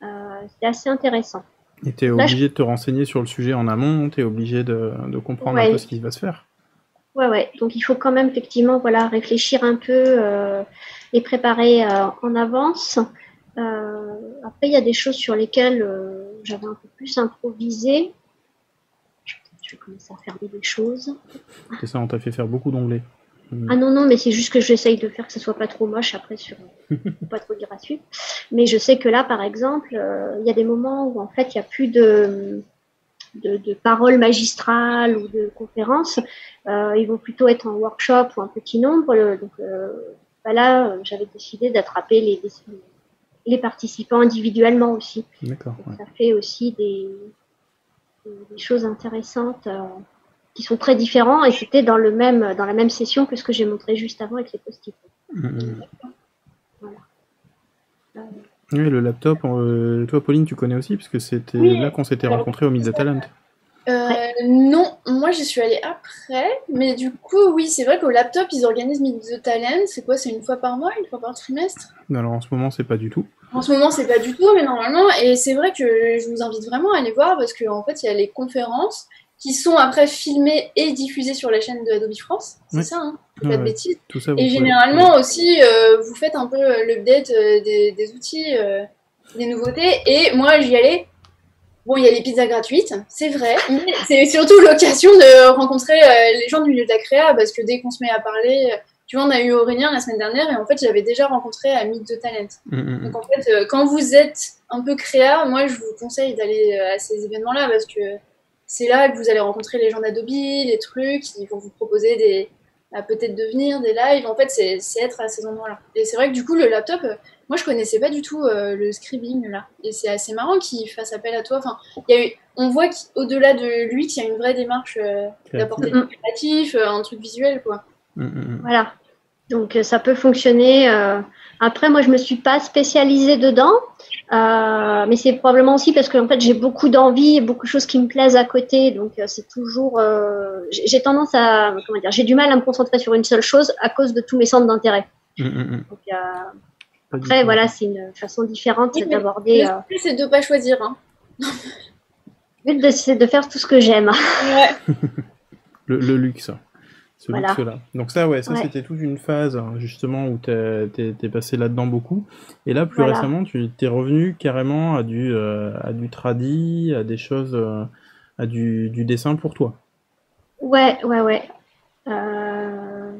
c'est assez intéressant. Et tu es obligé de te renseigner sur le sujet en amont, tu es obligé de, comprendre un peu ce qui va se faire. Ouais, ouais. Donc il faut quand même effectivement voilà, réfléchir un peu euh, et préparer euh, en avance. Euh, après, il y a des choses sur lesquelles j'avais un peu plus improvisé. Je, vais commencer à fermer des choses. C'est ça, on t'a fait faire beaucoup d'onglets. Mm. Ah non, non, mais c'est juste que j'essaye de faire que ce soit pas trop moche après sur pas trop gratuit. Mais je sais que là, par exemple, euh, il y a des moments où en fait il n'y a plus de, de, paroles magistrales ou de conférences. Euh, ils vont plutôt être en workshop ou un petit nombre. Donc euh, bah là, j'avais décidé d'attraper les, les participants individuellement aussi. D'accord. Ça fait aussi des, des choses intéressantes qui sont très différents et c'était dans le même dans la même session que ce que j'ai montré juste avant avec les post-it. Mm-hmm. Oui, le laptop, euh, toi Pauline, tu connais aussi, parce que c'était là qu'on s'était rencontrés au Meet the Talent. Euh, non, moi j'y suis allée après, mais du coup, oui, c'est vrai qu'au laptop, ils organisent Meet the Talent. C'est quoi C'est une fois par mois, une fois par trimestre? Alors en ce moment, c'est pas du tout. En ce moment, c'est pas du tout, mais normalement, et c'est vrai que je vous invite vraiment à aller voir parce qu'en en fait, il y a les conférences qui sont après filmées et diffusées sur la chaîne de Adobe France. C'est ça, hein Pas de bêtises. et généralement aussi, euh, vous faites un peu l'update euh, des, outils, euh, des nouveautés. Et moi, j'y allais. Bon, il y a les pizzas gratuites, c'est vrai, mais c'est surtout l'occasion de rencontrer les gens du milieu de la créa parce que dès qu'on se met à parler, tu vois, on a eu Aurélien la semaine dernière et en fait, j'avais déjà rencontré à Meet the Talent. Mm, mm, mm. Donc en fait, quand vous êtes un peu créa, moi, je vous conseille d'aller à ces événements-là parce que c'est là que vous allez rencontrer les gens d'Adobe, les trucs, ils vont vous proposer des, peut-être de venir, des lives. En fait, c'est être à ces endroits-là. Et c'est vrai que du coup, le laptop, euh, moi, je connaissais pas du tout euh, le scribing là. Et c'est assez marrant qu'il fasse appel à toi. Enfin, y a eu, on voit qu'au-delà de lui, qu'il y a une vraie démarche euh, d'apporter du créatif, un truc visuel, quoi. Mm, mm, mm. Voilà. Donc, ça peut fonctionner. Après, moi, je me suis pas spécialisée dedans. Euh, mais c'est probablement aussi parce que en fait j'ai beaucoup d'envie et beaucoup de choses qui me plaisent à côté, donc euh, c'est toujours. Euh, j'ai tendance à comment dire, j'ai du mal à me concentrer sur une seule chose à cause de tous mes centres d'intérêt. Mmh, mmh, mmh. après voilà, c'est une façon différente d'aborder. Le c'est de pas choisir. Hein. Le but c'est de faire tout ce que j'aime. Ouais. le, le luxe ce Donc ça, ouais, ça c'était toute une phase hein, justement où tu es, passé là-dedans beaucoup. Et là, plus récemment, tu t'es revenu carrément à du, euh, à du tradi, à des choses, euh, à du, du, dessin pour toi. Ouais, ouais, ouais. Euh,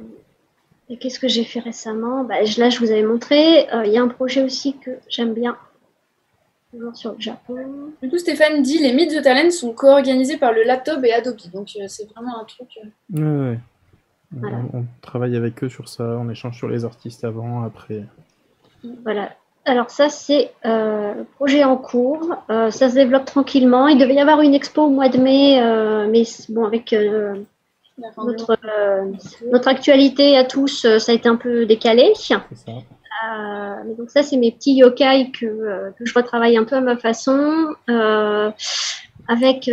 et qu'est-ce que j'ai fait récemment? Bah, Là, je vous avais montré. Il y a un projet aussi que j'aime bien. Toujours sur le Japon. Du coup, Stéphane dit les Meet the Talent sont co-organisés par le laptop et Adobe. Donc, c'est vraiment un truc. Ouais, ouais. On, travaille avec eux sur ça, on échange sur les artistes avant, après. Voilà. Alors ça, c'est euh, projet en cours. Euh, ça se développe tranquillement. Il devait y avoir une expo au mois de mai, euh, mais bon, avec notre, notre actualité à tous, ça a été un peu décalé. Ça. donc ça, c'est mes petits yokai que, que, je retravaille un peu à ma façon, avec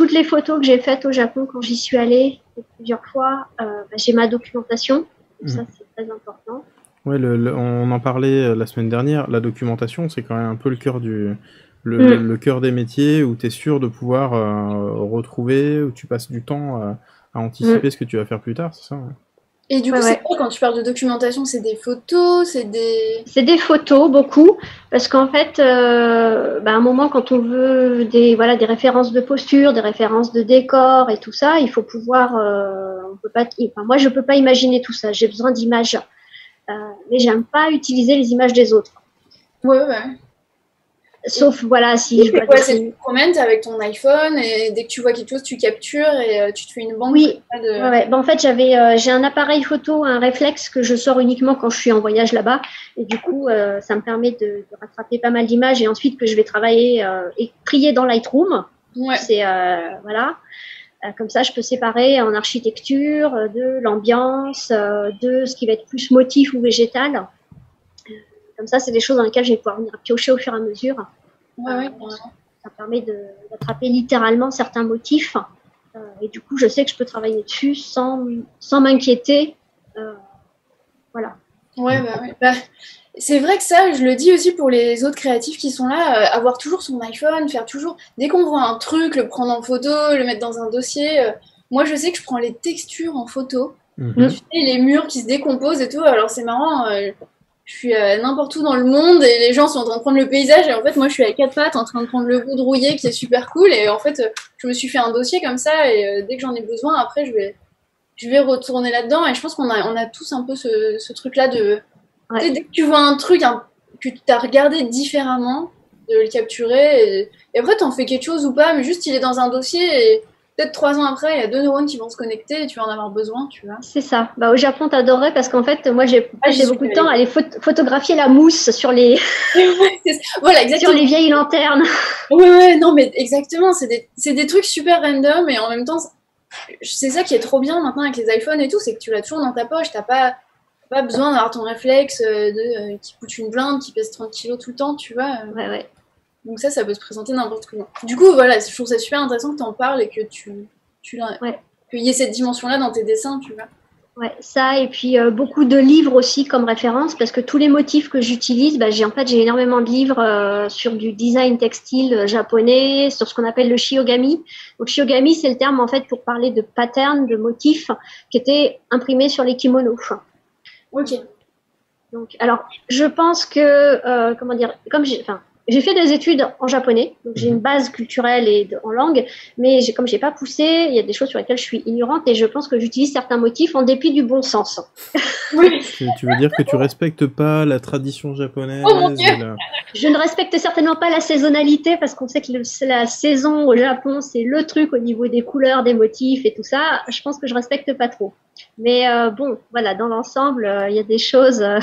toutes les photos que j'ai faites au Japon quand j'y suis allée plusieurs fois, euh, bah, j'ai ma documentation. Ça, mm. c'est très important. Ouais, on en parlait euh, la semaine dernière. La documentation, c'est quand même un peu le cœur du, le, mm. cœur des métiers où tu es sûr de pouvoir euh, retrouver, où tu passes du temps à anticiper mm. ce que tu vas faire plus tard, c'est ça et du coup, c'est quoi quand tu parles de documentation C'est des photos C'est des. C'est des photos, beaucoup. Parce qu'en fait, euh, bah, à un moment, quand on veut des, voilà, des références de posture, des références de décor et tout ça, il faut pouvoir. Euh, on peut pas, enfin, moi, je peux pas imaginer tout ça. J'ai besoin d'images. Euh, mais j'aime pas utiliser les images des autres. Ouais, ouais. Sauf, voilà, si je quoi, Tu commentes avec ton iPhone et dès que tu vois quelque chose, tu captures et euh, tu te fais une banque. Oui, ouais, ben, en fait, j'avais, euh, j'ai un appareil photo, un réflexe que je sors uniquement quand je suis en voyage là-bas. Et du coup, euh, ça me permet de, de, rattraper pas mal d'images et ensuite que je vais travailler et trier dans Lightroom. Ouais. C'est, voilà. Comme ça, je peux séparer en architecture de l'ambiance, de ce qui va être plus motif ou végétal. Comme ça, c'est des choses dans lesquelles je vais pouvoir venir piocher au fur et à mesure. Euh, ça permet d'attraper littéralement certains motifs. Euh, et du coup, je sais que je peux travailler dessus sans, sans m'inquiéter. Euh, voilà. Ouais, bah, bah, c'est vrai que ça, je le dis aussi pour les autres créatifs qui sont là, avoir toujours son iPhone, faire toujours, dès qu'on voit un truc, le prendre en photo, le mettre dans un dossier. moi, je sais que je prends les textures en photo. Tu sais, les murs qui se décomposent et tout. Alors, c'est marrant je suis euh, n'importe où dans le monde et les gens sont en train de prendre le paysage et en fait moi je suis à quatre pattes en train de prendre le bout de rouillé qui est super cool et en fait euh, je me suis fait un dossier comme ça et euh, dès que j'en ai besoin après je vais je vais retourner là-dedans et je pense qu'on a on a tous un peu ce, ce truc là de dès que tu vois un truc que tu as regardé différemment de le capturer et, et après t'en fais quelque chose ou pas mais juste il est dans un dossier et peut-être trois ans après, il y a deux neurones qui vont se connecter et tu vas en avoir besoin, tu vois. C'est ça. Bah, au Japon, t'adorerais parce qu'en fait, moi, j'ai ah, beaucoup de temps à aller photographier la mousse sur les, voilà, exactement. sur les vieilles lanternes. Oui, ouais, non, mais exactement. C'est des, des, trucs super random et en même temps, c'est ça qui est trop bien maintenant avec les iPhones et tout, c'est que tu l'as toujours dans ta poche. T'as pas, pas besoin d'avoir ton réflexe de qui coûte une blinde, qui pèse 30 kilos tout le temps, tu vois. Ouais, ouais. Donc ça, ça peut se présenter n'importe comment. Du coup, voilà, je trouve ça super intéressant que tu en parles et que tu, tu ouais. qu'il y ait cette dimension-là dans tes dessins, tu vois. Ouais, ça et puis euh, beaucoup de livres aussi comme référence parce que tous les motifs que j'utilise, bah, j'ai en fait j'ai énormément de livres euh, sur du design textile euh, japonais, sur ce qu'on appelle le shiogami. Donc shiogami c'est le terme en fait pour parler de patterns, de motifs qui étaient imprimés sur les kimonos. Ok. Donc alors je pense que comment dire comme j'ai enfin j'ai fait des études en japonais, donc j'ai une mhm. base culturelle et en langue, mais comme j'ai pas poussé, il y a des choses sur lesquelles je suis ignorante et je pense que j'utilise certains motifs en dépit du bon sens. oui. Tu veux dire que tu respectes pas la tradition japonaise oh, Je ne respecte certainement pas la saisonnalité parce qu'on sait que la saison au Japon c'est le truc au niveau des couleurs, des motifs et tout ça. Je pense que je respecte pas trop. Mais euh, bon, voilà, dans l'ensemble, euh, il y a des choses. Euh,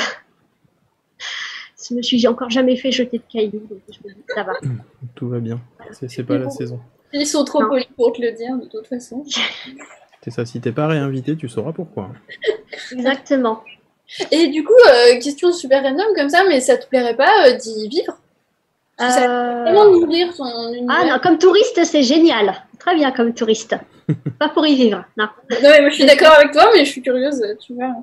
je me suis encore jamais fait jeter de cailloux, donc je me dis ça va. Tout va bien. C'est pas la saison. Ils sont trop polis pour te le dire, de toute façon. C'est ça, si t'es pas réinvité, tu sauras pourquoi. Exactement. Et du coup, euh, question super random comme ça, mais ça te plairait pas euh, d'y vivre? Euh... Comment nourrir son univers Ah non, comme touriste, c'est génial. Très bien comme touriste. pas pour y vivre, non. Non, mais moi je suis d'accord avec toi, mais je suis curieuse, tu vois.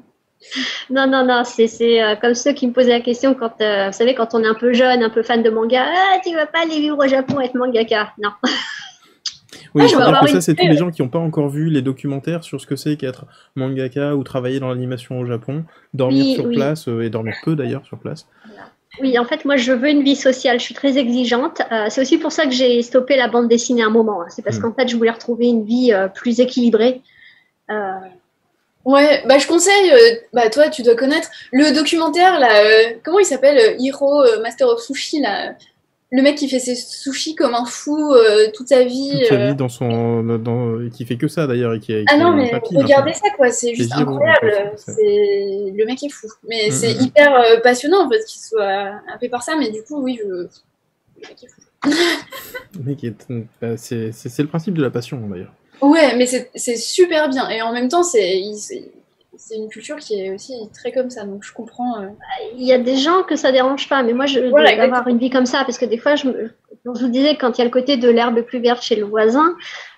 Non, non, non, c'est euh, comme ceux qui me posaient la question quand, euh, vous savez, quand on est un peu jeune, un peu fan de manga, ah, tu vas pas aller vivre au Japon être mangaka? Non. Oui, je que ça, c'est tous les gens qui n'ont pas encore vu les documentaires sur ce que c'est qu'être mangaka ou travailler dans l'animation au Japon, dormir sur place, euh, et dormir peu d'ailleurs sur place. Oui, en fait, moi, je veux une vie sociale. Je suis très exigeante. c'est aussi pour ça que j'ai stoppé la bande dessinée un moment. Hein. C'est parce hmm. qu'en fait, je voulais retrouver une vie plus équilibrée. Ouais, bah je conseille, euh, bah toi tu dois connaître le documentaire là, euh, comment il s'appelle euh, Hiro Master of Sushi là, le mec qui fait ses sushis comme un fou toute sa vie. Toute sa vie dans son, dans, qui fait que ça d'ailleurs et qui. ah non mais regardez ça quoi, c'est juste incroyable, c'est le mec est fou, mais mm, c'est mm, mm. hyper passionnant en fait qu'il soit fait par ça, mais du coup oui je, le mec est fou. Bah, c'est le principe de la passion d'ailleurs. Ouais, mais c'est super bien. Et en même temps, c'est une culture qui est aussi très comme ça. Donc je comprends. Euh. Il y a des gens que ça dérange pas, mais moi, je veux avoir une vie comme ça parce que des fois, je, me, je vous disais, quand il y a le côté de l'herbe plus verte chez le voisin,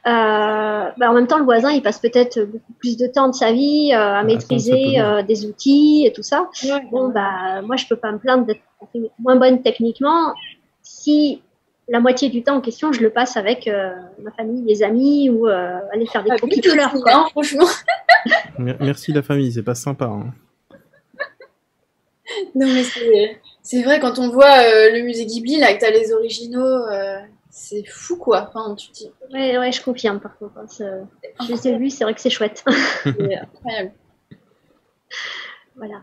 euh, bah, en même temps, le voisin, il passe peut-être beaucoup plus de temps de sa vie euh, à maîtriser des outils et tout ça. bon, bah, moi, je peux pas me plaindre d'être moins bonne techniquement si la moitié du temps en question, je le passe avec euh, ma famille, les amis ou euh, aller faire des ah, croquis fleurs. Hein, franchement. Merci la famille, c'est pas sympa. Hein. non mais c'est vrai quand on voit euh, le musée Ghibli là que t'as les originaux, c'est fou quoi. Enfin tu dis. Ouais ouais je confirme par contre. Hein, je les ai vus, c'est vrai que c'est chouette. c'est incroyable. voilà.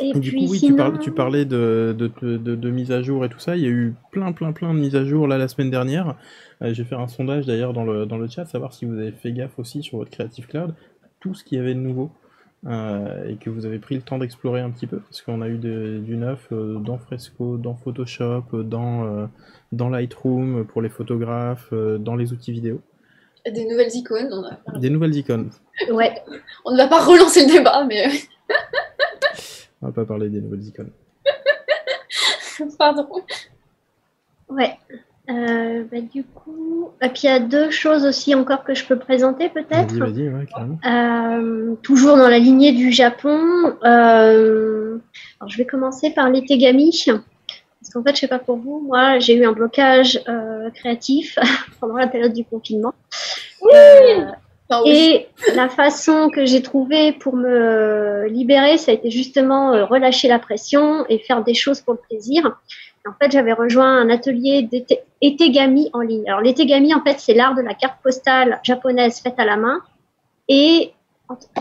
Et, du coup, oui, tu, parlais de, de, mise à jour et tout ça. Il y a eu plein, plein, plein de mises à jour là la semaine dernière. Euh, j'ai fait un sondage d'ailleurs dans le, dans le chat, savoir si vous avez fait gaffe aussi sur votre Creative Cloud, tout ce qu'il y avait de nouveau. Euh, et que vous avez pris le temps d'explorer un petit peu, parce qu'on a eu du neuf euh, dans Fresco, dans Photoshop, dans, dans Lightroom pour les photographes, dans les outils vidéo. Des nouvelles icônes. On a... Des nouvelles icônes. Ouais. On ne va pas relancer le débat, mais. On va pas parler des nouvelles icônes. Pardon. Ouais. Euh, bah, du coup, et puis il y a deux choses aussi encore que je peux présenter peut-être. Vas-y, vas-y, ouais, carrément. Euh, toujours dans la lignée du Japon. Euh, alors, je vais commencer par l'étegami. Parce qu'en fait, je sais pas pour vous, moi, j'ai eu un blocage créatif pendant la période du confinement. Oui et la façon que j'ai trouvée pour me libérer, ça a été justement euh, relâcher la pression et faire des choses pour le plaisir. En fait, j'avais rejoint un atelier d'étegami en ligne. Alors, l'étegami, en fait, c'est l'art de la carte postale japonaise faite à la main et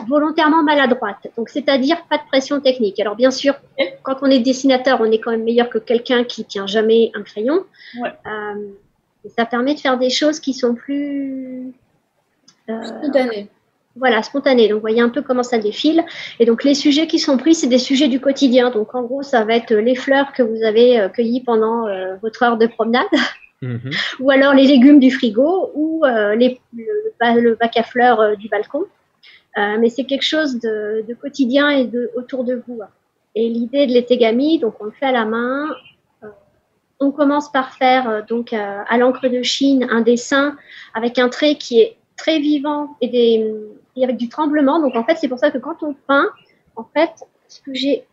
volontairement maladroite. Donc, c'est-à-dire pas de pression technique. Alors, bien sûr, quand on est dessinateur, on est quand même meilleur que quelqu'un qui tient jamais un crayon. Ouais. Euh, ça permet de faire des choses qui sont plus spontané. Voilà, spontané. Donc, vous voyez un peu comment ça défile. Et donc, les sujets qui sont pris, c'est des sujets du quotidien. Donc, en gros, ça va être les fleurs que vous avez euh, cueillies pendant euh, votre heure de promenade. Mhm. ou alors les légumes du frigo ou les, le, bac à fleurs du balcon. Euh, mais c'est quelque chose de, de, quotidien et de autour de vous. Et l'idée de l'étegami, donc on le fait à la main. Euh, on commence par faire euh, donc à l'encre de Chine un dessin avec un trait qui est très vivant et, des, et avec du tremblement. Donc en fait, c'est pour ça que quand on peint, en fait, ce que j'ai,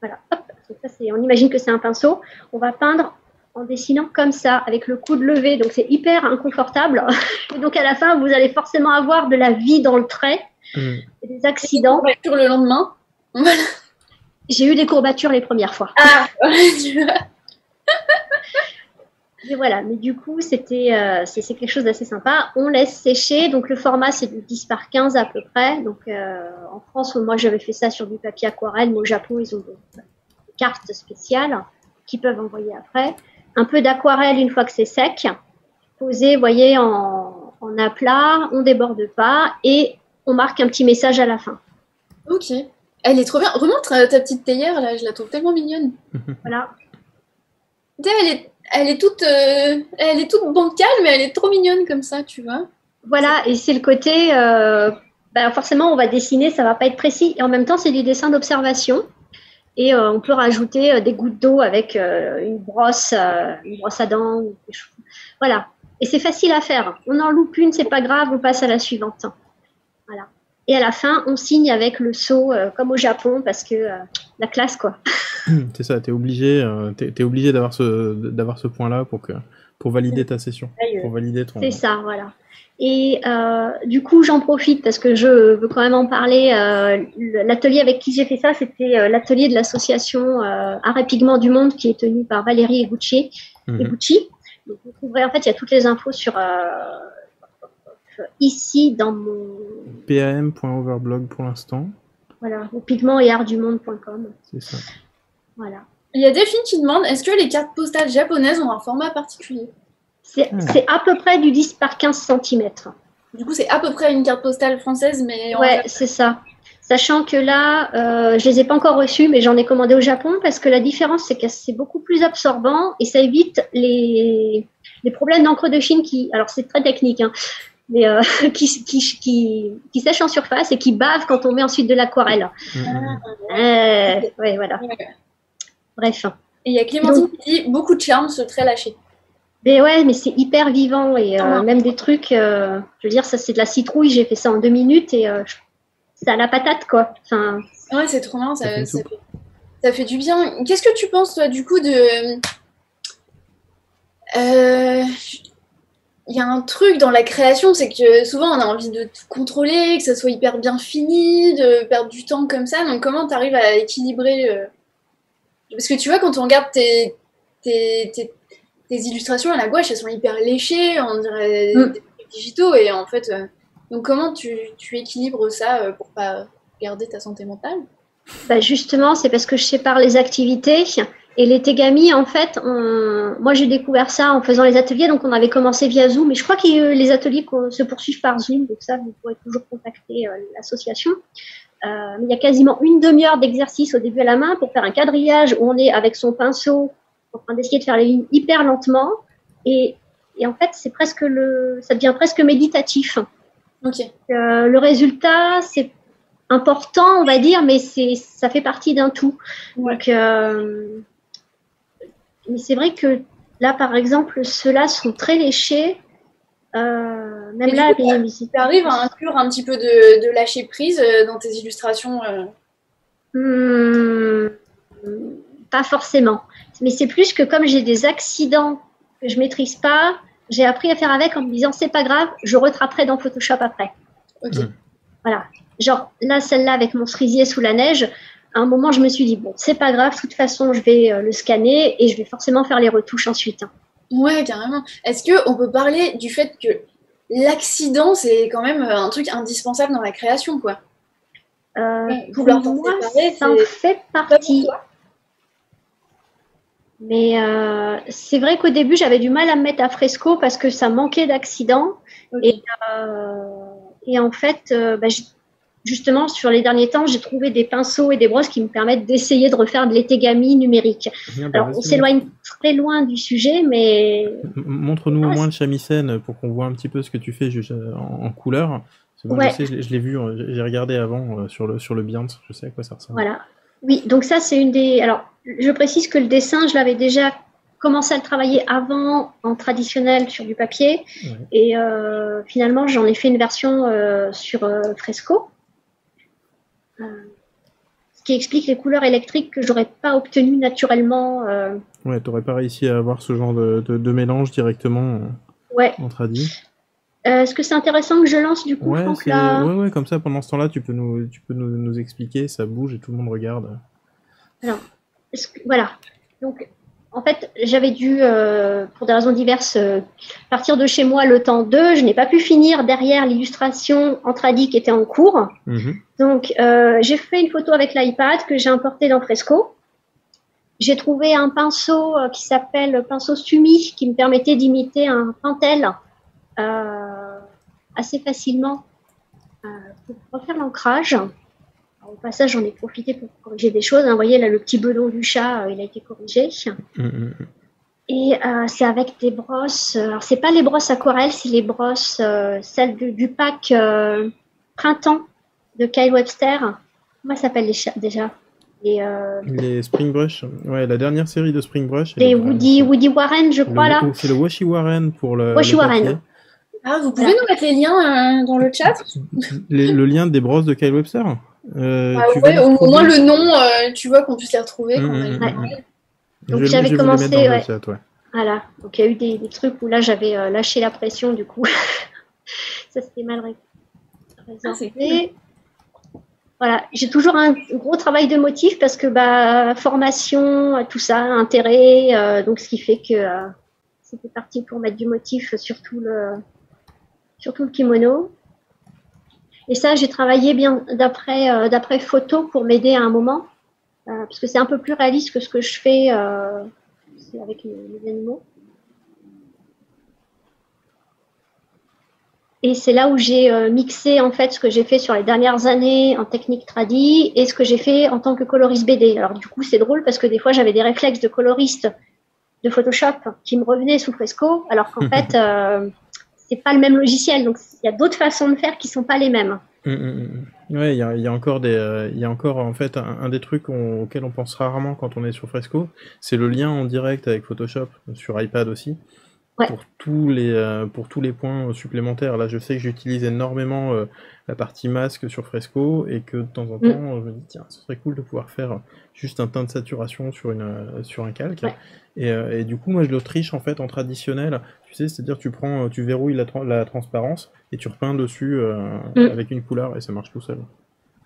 voilà, hop, ça c'est, on imagine que c'est un pinceau. On va peindre en dessinant comme ça, avec le coude levé. Donc c'est hyper inconfortable. Et donc à la fin, vous allez forcément avoir de la vie dans le trait, mm. des accidents. Sur le lendemain. J'ai eu des courbatures les premières fois. Ah, Et voilà, mais du coup, c'était euh, c'est quelque chose d'assez sympa. On laisse sécher, donc le format c'est du 10 par 15 à peu près. Donc euh, en France, moi j'avais fait ça sur du papier aquarelle, mais au Japon ils ont des cartes spéciales qui peuvent envoyer après un peu d'aquarelle une fois que c'est sec, posé, vous voyez, en, en aplat, on déborde pas et on marque un petit message à la fin. Ok. Elle est trop bien. Remontre ta petite théière là, je la trouve tellement mignonne. voilà. Elle est, elle est toute, euh, elle est toute bancale, mais elle est trop mignonne comme ça, tu vois. Voilà, et c'est le côté, euh, bah, forcément, on va dessiner, ça va pas être précis, et en même temps, c'est du dessin d'observation. Et euh, on peut rajouter des gouttes d'eau avec une brosse, une brosse à dents. Voilà. Et c'est facile à faire. On en loupe une, c'est pas grave, on passe à la suivante. Voilà. Et à la fin, on signe avec le sceau, comme au Japon, parce que la classe, quoi. c'est ça, tu es obligé, es, obligé d'avoir ce, d'avoir ce point-là pour, que, pour valider ta session. Pour valider ton. C'est ça, voilà. Et euh, du coup, j'en profite parce que je veux quand même en parler. Euh, l'atelier avec qui j'ai fait ça, c'était euh, l'atelier de l'association euh, Art et Pigments du Monde qui est tenu par Valérie Egucci. Mhm. Donc, vous trouverez, en fait, il y a toutes les infos sur ici dans mon pam.overblog pour l'instant. Voilà, au pigment et artdumonde.com. C'est ça. Voilà. Il y a des filles qui demandent est-ce que les cartes postales japonaises ont un format particulier? C'est à peu près du 10 par 15 cm. Du coup, c'est à peu près une carte postale française, mais. Ouais, c'est ça. Sachant que là, euh, je les ai pas encore reçues, mais j'en ai commandé au Japon parce que la différence, c'est que c'est beaucoup plus absorbant et ça évite les, les problèmes d'encre de Chine qui, alors c'est très technique, hein, mais euh, qui, qui, qui, qui, sèchent en surface et qui bavent quand on met ensuite de l'aquarelle. Hmm. Euh, ouais, voilà. Bref. Et il y a Clémentine qui dit beaucoup de charme, ce trait lâché. Mais ouais, mais c'est hyper vivant et euh, même des trucs, euh, je veux dire, ça c'est de la citrouille, j'ai fait ça en deux minutes et euh, ça a la patate quoi. Enfin, ouais, c'est trop bien, ça, ça, fait, du bien. Qu'est-ce que tu penses toi du coup de. Il y a un truc dans la création, c'est que souvent on a envie de tout contrôler, que ça soit hyper bien fini, de perdre du temps comme ça. Donc comment tu arrives à équilibrer. Parce que tu vois, quand on regarde tes, tes, tes tes illustrations à la gouache, elles sont hyper léchées, on dirait mm. des trucs digitaux. Et en fait, euh, donc comment tu, tu, équilibres ça euh, pour pas garder ta santé mentale? Bah Justement, c'est parce que je sépare les activités. Et les Tegami, en fait, moi j'ai découvert ça en faisant les ateliers. Donc on avait commencé via Zoom, mais je crois que les ateliers se poursuivent par Zoom. Donc ça, vous pourrez toujours contacter euh, l'association. Euh, il y a quasiment une demi-heure d'exercice au début à la main pour faire un quadrillage où on est avec son pinceau, en train d'essayer de faire les lignes hyper lentement. Et, et en fait, c'est presque le, ça devient presque méditatif. Ok. Euh, le résultat, c'est important, on va dire, mais c'est, ça fait partie d'un tout. Donc, euh, mais c'est vrai que là, par exemple, ceux-là sont très léchés. Euh, même là, tu arrives à inclure un petit peu de, de lâcher prise euh, dans tes illustrations hmm, Pas forcément. Mais c'est plus que comme j'ai des accidents que je maîtrise pas, j'ai appris à faire avec en me disant c'est pas grave, je rattraperai dans Photoshop après. Ok. Voilà. Genre là, celle-là avec mon cerisier sous la neige, à un moment, je me suis dit bon, c'est pas grave, de toute façon, je vais euh, le scanner et je vais forcément faire les retouches ensuite. Hein. Ouais, carrément. Est-ce que on peut parler du fait que l'accident, c'est quand même euh, un truc indispensable dans la création, quoi? Euh, Pour moi, ça en fait partie. Mais euh, c'est vrai qu'au début, j'avais du mal à me mettre à fresco parce que ça manquait d'accidents. Et, euh, et, en fait, euh, bah, justement, sur les derniers temps, j'ai trouvé des pinceaux et des brosses qui me permettent d'essayer de refaire de l'étégamie numérique. Bah, Alors, on s'éloigne très loin du sujet, mais... Montre-nous au moins le shamisen pour qu'on voit un petit peu ce que tu fais en, en couleur. je, l'ai vu, j'ai regardé avant sur le sur le je sais à quoi ça ressemble. Voilà. Oui, donc ça c'est une des. Alors, je précise que le dessin, je l'avais déjà commencé à le travailler avant en traditionnel sur du papier, et finalement j'en ai fait une version sur fresco ce qui explique les couleurs électriques que j'aurais pas obtenues naturellement. Euh... Ouais, t'aurais pas réussi à avoir ce genre de, mélange directement euh, ouais. en tradi. Euh, est-ce que c'est intéressant que je lance du coup ouais, ouais, ouais, comme ça pendant ce temps-là, tu peux nous, tu peux nous, expliquer, ça bouge et tout le monde regarde. Alors, voilà. Donc, en fait, j'avais dû, euh, pour des raisons diverses, euh, partir de chez moi le temps 2. Je n'ai pas pu finir derrière l'illustration en tradi qui était en cours. Mhm. Donc, euh, j'ai fait une photo avec l'iPad que j'ai importé dans Fresco. J'ai trouvé un pinceau qui s'appelle pinceau Sumi qui me permettait d'imiter un pentel assez facilement pour refaire l'ancrage au passage, j'en ai profité pour corriger des choses. Hein. Vous voyez, là, le petit bedon du chat, euh, il a été corrigé. Mm, mm, mm. Et euh, c'est avec des brosses. Euh, alors, c'est pas les brosses aquarelles, c'est les brosses, celles du, pack Printemps de Kyle Webster. Comment ça s'appelle déjà? Les, les, Spring Brush, ouais, la dernière série de Spring Brush. Les Woody, Woody Warren, je crois, là. C'est le Washi Warren pour le. Washi Warren. Ah, vous pouvez nous mettre les liens dans le chat Le lien des brosses de Kyle Webster euh, ah au moins le nom, euh, tu vois, qu'on puisse les retrouver. Mmh, mmh, mmh, Donc j'avais commencé, ouais. Voilà, donc il y a eu des, trucs où là j'avais euh, lâché la pression, du coup, ça c'était mal. Ah, voilà, j'ai toujours un gros travail de motif parce que bah, formation, tout ça, intérêt, donc ce qui fait que c'était parti pour mettre du motif sur tout le, sur tout le kimono. Et ça, j'ai travaillé bien d'après euh, d'après photo pour m'aider à un moment, euh, parce que c'est un peu plus réaliste que ce que je fais euh, avec les, animaux. Et c'est là où j'ai mixé en fait ce que j'ai fait sur les dernières années en technique tradi et ce que j'ai fait en tant que coloriste BD. Alors du coup, c'est drôle parce que des fois, j'avais des réflexes de coloriste de Photoshop qui me revenaient sous Fresco, alors qu'en fait, c'est pas le même logiciel. Donc, il y a d'autres façons de faire qui sont pas les mêmes. Ouais, il y a, encore des, euh, il y a encore en fait un, des trucs auxquels on pense rarement quand on est sur Fresco, c'est le lien en direct avec Photoshop sur iPad aussi. Pour tous les euh, pour tous les points supplémentaires. Là, je sais que j'utilise énormément euh, la partie masque sur Fresco et que de temps en temps, je me dis tiens, ce serait cool de pouvoir faire juste un teint de saturation sur une sur un calque. Et, du coup, moi, je le triche en fait en traditionnel tu sais, c'est-à-dire tu prends, tu verrouilles la, la, transparence et tu repeins dessus euh, mm. avec une couleur et ça marche tout seul.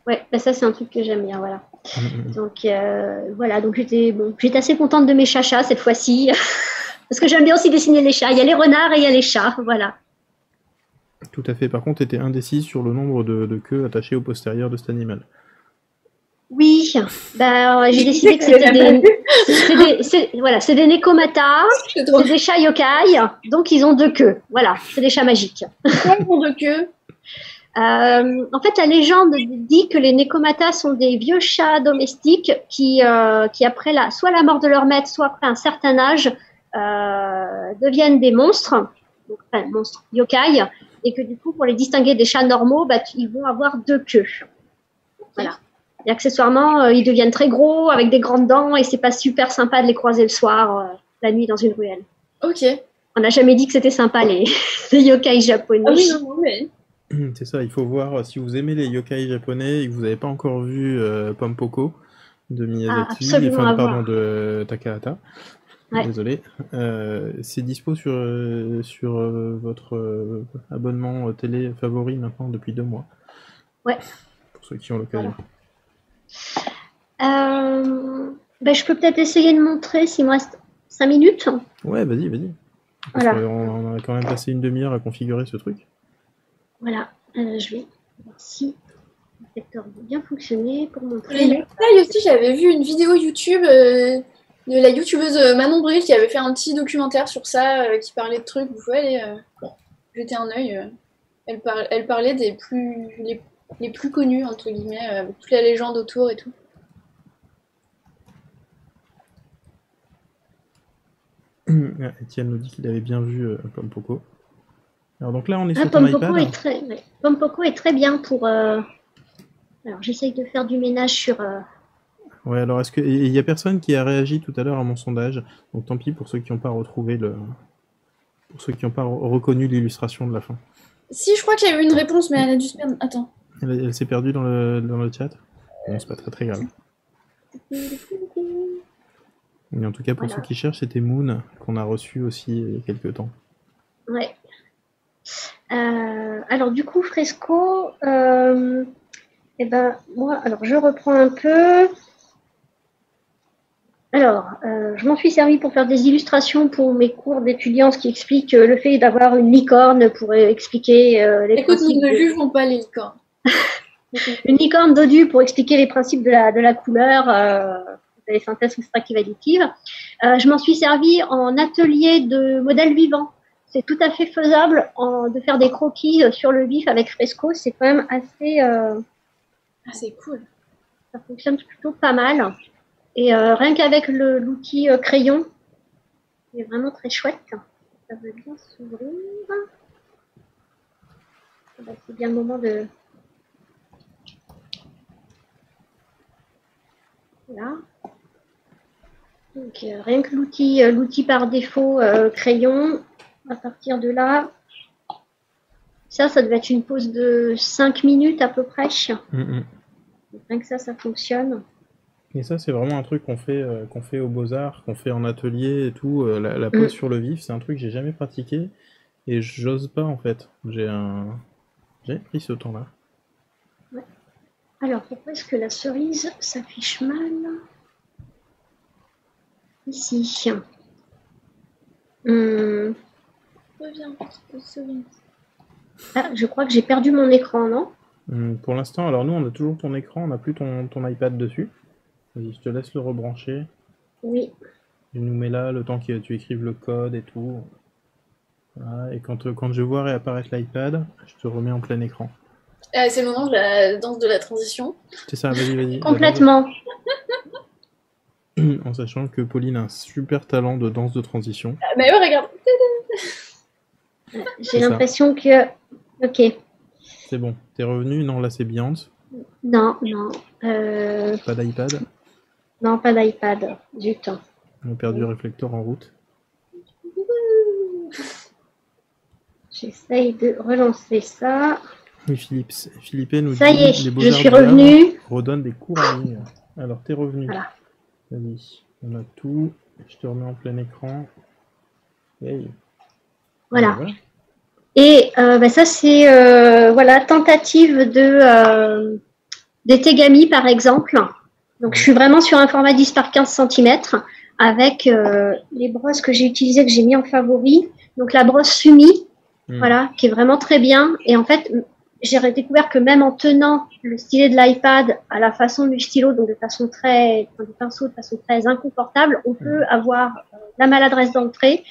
Ouais, bah ça c'est un truc que j'aime bien, voilà. Mm, mm, donc euh, voilà, donc j'étais bon, j'étais assez contente de mes chachas cette fois-ci parce que j'aime bien aussi dessiner les chats. Il y a les renards et il y a les chats, voilà. Tout à fait. Par contre, tu étais indécise sur le nombre de, de queues attachées au postérieur de cet animal. Oui, bah, j'ai décidé que c'était des, c'est des, voilà, c'est des Nekomata, c'est des chats yokai, donc ils ont deux queues. Voilà, c'est des chats magiques. Pourquoi ils ont deux queues euh, en fait, la légende dit que les Nekomata sont des vieux chats domestiques qui, euh, qui après la, soit la mort de leur maître, soit après un certain âge, euh, deviennent des monstres, donc, enfin, monstres yokai, et que du coup, pour les distinguer des chats normaux, bah, ils vont avoir deux queues. Voilà. Et accessoirement, euh, ils deviennent très gros avec des grandes dents et c'est pas super sympa de les croiser le soir, euh, la nuit dans une ruelle. Ok. On n'a jamais dit que c'était sympa les, yokai japonais. Ah oui, non, mais... C'est ça, il faut voir euh, si vous aimez les yokai japonais et que vous n'avez pas encore vu Pompoko de Miyazaki, ah, enfin, pardon, de Takahata. Désolé. c'est dispo sur, sur votre abonnement télé favori maintenant depuis deux mois. Ouais. Pour ceux qui ont l'occasion. Euh, ben, je peux peut-être essayer de montrer s'il me reste 5 minutes. Ouais, vas-y, vas-y. Voilà. On a quand même passé une demi-heure à configurer ce truc. Voilà, euh, je vais voir si le vecteur va bien fonctionner pour montrer. Là aussi, j'avais vu une vidéo YouTube euh, de la youtubeuse Manon Bril qui avait fait un petit documentaire sur ça, qui parlait de trucs. Vous pouvez aller jeter un œil. Elle, elle, parlait des plus, les les plus connus, entre guillemets, euh, avec toute la légende autour et tout. Etienne nous dit qu'il avait bien vu euh, Poco. Alors donc là, on est ah, sur ton iPad. Est très, Pompoko est très bien pour. Euh, alors j'essaye de faire du ménage sur. Ouais, alors est-ce qu'il il y a personne qui a réagi tout à l'heure à mon sondage? Donc tant pis pour ceux qui n'ont pas retrouvé le. Pour ceux qui n'ont pas reconnu l'illustration de la fin. Si, je crois qu'il y a eu une réponse, mais elle a dû se perdre. Attends. Elle, s'est perdue dans le, dans le chat? Bon, c'est pas très très grave. Et en tout cas, pour ceux qui cherchent, c'était Moon qu'on a reçu aussi il y a quelques temps. Ouais. Euh, alors du coup, Fresco, euh, eh ben moi, alors je reprends un peu. Alors, euh, je m'en suis servi pour faire des illustrations pour mes cours d'étudiants, ce qui explique le fait d'avoir une licorne pour expliquer les Écoute, nous ne jugeons pas les licornes. une licorne dodue pour expliquer les principes de la, de la couleur, les synthèses extractives additives. je m'en suis servi en atelier de modèles vivants c'est tout à fait faisable de faire des croquis euh, sur le vif avec Fresco. C'est quand même assez. Euh, ah, c'est cool. Ça fonctionne plutôt pas mal. Et euh, rien qu'avec l'outil crayon, c'est vraiment très chouette. Ça veut bien s'ouvrir. C'est bien le moment de. Voilà. Donc, rien que l'outil, l'outil par défaut crayon, à partir de là, ça, ça devait être une pause de 5 minutes à peu près. Mm. Rien que ça, ça fonctionne. Et ça, c'est vraiment un truc qu'on fait, euh, qu'on fait aux Beaux-Arts, qu'on fait en atelier et tout. Euh, la, pose mm. sur le vif, c'est un truc que j'ai jamais pratiqué et j'ose pas en fait. J'ai un... J'ai pris ce temps-là. Alors, pourquoi est-ce que la cerise s'affiche mal Ici? Hum. Ah, je crois que j'ai perdu mon écran, non? Hmm, Pour l'instant, alors nous, on a toujours ton écran, on n'a plus ton, iPad dessus. Vas-y, je te laisse le rebrancher. Oui. Tu nous mets là le temps que tu écrives le code et tout. et quand, quand je vois réapparaître l'iPad, je te remets en plein écran. Ah, c'est le moment de la danse de la transition. C'est ça, vas-y, vas-y. Complètement. en sachant que Pauline a un super talent de danse de transition. Ah, mais ouais, regarde. J'ai l'impression que. Ok. C'est bon. T'es revenu? Non, là c'est Beyoncé. Non, non. Euh, pas d'iPad? Non, pas d'iPad du temps. On a perdu le réflecteur en route. J'essaye de relancer ça. Oui, Philippe, Philippe nous ça y est, je suis revenu. Redonne des cours en ligne. Alors, t'es revenu. Voilà. On a tout. Je te remets en plein écran. Hey. Voilà. Et euh, bah, ça, c'est euh, voilà tentative de euh, des tegami par exemple. Donc, je suis vraiment sur un format 10 par 15 cm avec les brosses que j'ai utilisées, que j'ai mis en favori. Donc, la brosse Sumi, hmm. voilà, qui est vraiment très bien. Et en fait, j'ai découvert que même en tenant le stylet de l'iPad à la façon du stylo, donc de façon très, du pinceau de façon très inconfortable, on peut hmm. avoir la maladresse d'entrée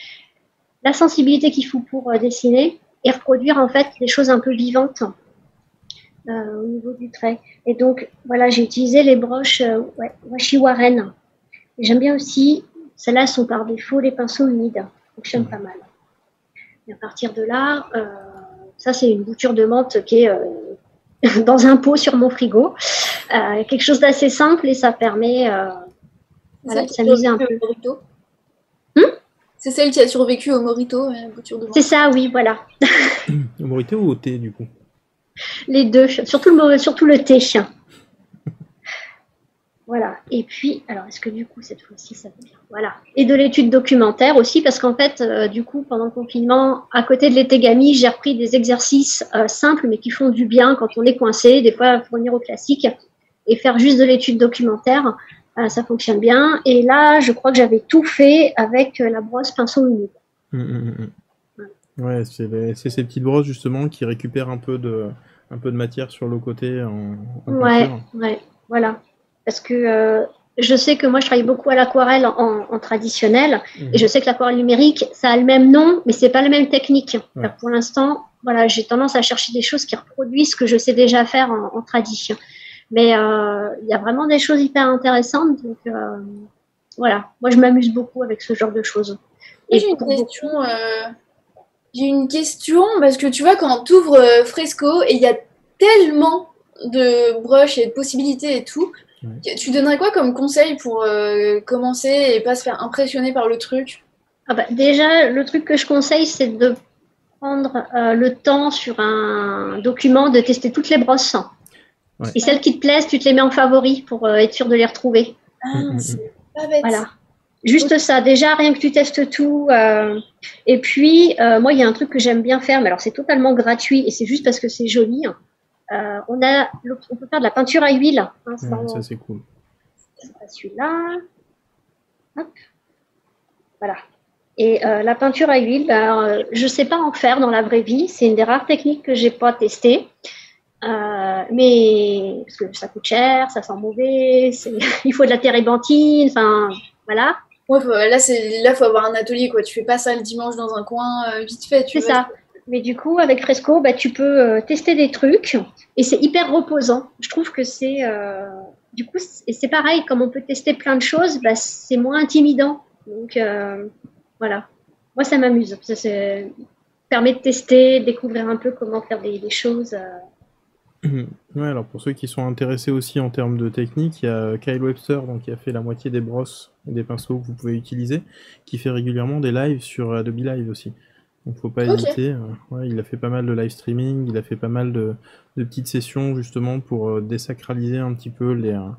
la sensibilité qu'il faut pour euh, dessiner et reproduire en fait des choses un peu vivantes euh, au niveau du trait. Et donc voilà, j'ai utilisé les broches euh, ouais, Washi Warren. J'aime bien aussi, celles-là sont par défaut les pinceaux humides, fonctionnent pas mal. Et à partir de là, ça c'est une bouture de menthe qui est dans un pot sur mon frigo. quelque chose d'assez simple et ça permet voilà, de s'amuser un peu. C'est celle qui a survécu au Morito, euh, C'est ça, oui, voilà. au Morito ou au thé, du coup? Les deux, surtout le, surtout le thé. voilà. Et puis, alors, est-ce que du coup, cette fois-ci, ça va bien? Voilà. Et de l'étude documentaire aussi, parce qu'en fait, euh, du coup, pendant le confinement, à côté de l'étegami, j'ai repris des exercices euh, simples, mais qui font du bien quand on est coincé. Des fois, fournir au classique et faire juste de l'étude documentaire. Euh, ça fonctionne bien. Et là, je crois que j'avais tout fait avec la brosse pinceau humide. Hum, hum, hum, ouais, c'est ces petites brosses justement qui récupèrent un peu de, un peu de matière sur le côté. En, ouais, ouais, voilà. Parce que euh, je sais que moi, je travaille beaucoup à l'aquarelle en, traditionnel, et je sais que l'aquarelle numérique, ça a le même nom, mais c'est pas la même technique. Pour l'instant, voilà, j'ai tendance à chercher des choses qui reproduisent ce que je sais déjà faire en, en tradition. Mais euh, il y a vraiment des choses hyper intéressantes. Donc euh, voilà, moi je m'amuse beaucoup avec ce genre de choses. J'ai une question. Euh, J'ai une question, parce que tu vois, quand tu ouvres euh, Fresco, et il y a tellement de brushes et de possibilités et tout, tu donnerais quoi comme conseil pour euh, commencer et pas se faire impressionner par le truc? Ah bah, Déjà, le truc que je conseille, c'est de prendre euh, le temps sur un document de tester toutes les brosses. Et celles qui te plaisent, tu te les mets en favori pour être sûr de les retrouver. Ah, mm, mm, c'est mm. pas bête. Voilà. Juste ça, déjà, rien que tu testes tout. Euh, et puis, euh, moi, il y a un truc que j'aime bien faire, mais alors c'est totalement gratuit et c'est juste parce que c'est joli. Euh, on, a, on peut faire de la peinture à huile. Hein, ça, c'est cool. Celui-là. Hop. Voilà. Et la peinture à huile, ben, je ne sais pas en faire dans la vraie vie. C'est une des rares techniques que j'ai pas testées. mais parce que ça coûte cher, ça sent mauvais, il faut de la térébenthine, enfin voilà. Ouais, là, c'est là, faut avoir un atelier, quoi. Tu fais pas ça le dimanche dans un coin, euh, vite fait. C'est ça. Mais du coup, avec Fresco, bah, tu peux euh, tester des trucs et c'est hyper reposant. Je trouve que c'est, euh, du coup, c'est pareil, comme on peut tester plein de choses, bah, c'est moins intimidant. Donc, voilà. Moi, ça m'amuse. Ça, permet de tester, découvrir un peu comment faire des, des choses. Ouais, alors pour ceux qui sont intéressés aussi en termes de technique, il y a Kyle Webster donc, qui a fait la moitié des brosses et des pinceaux que vous pouvez utiliser, qui fait régulièrement des lives sur Adobe Live aussi. Donc faut pas hésiter. Euh, ouais, il a fait pas mal de live streaming, il a fait pas mal de, petites sessions justement pour euh, désacraliser un petit peu les, euh,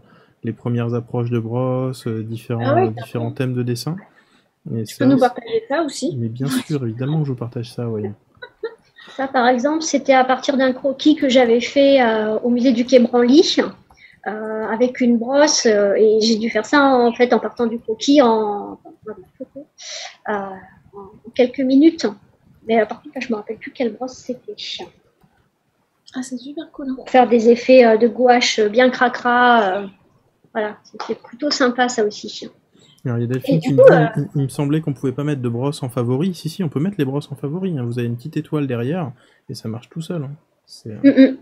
les premières approches de brosse, différents, ah différents thèmes de dessin. Et tu peux nous partager ça aussi? Mais bien sûr, évidemment je vous partage ça. Ça, par exemple, c'était à partir d'un croquis que j'avais fait euh, au musée du Quai Branly euh, avec une brosse euh, et j'ai dû faire ça en fait en partant du croquis en, quelques minutes. Mais par contre, là, je me rappelle plus quelle brosse c'était. Ah, c'est super cool. Hein. Pour faire des effets de gouache bien cracra. voilà, c'était plutôt sympa ça aussi. Alors, il y a Delphine qui me euh, il, me semblait qu'on pouvait pas mettre de brosse en favori. Si, si, on peut mettre les brosses en favori. Hein. Vous avez une petite étoile derrière et ça marche tout seul. Hein. Euh, mm, mm.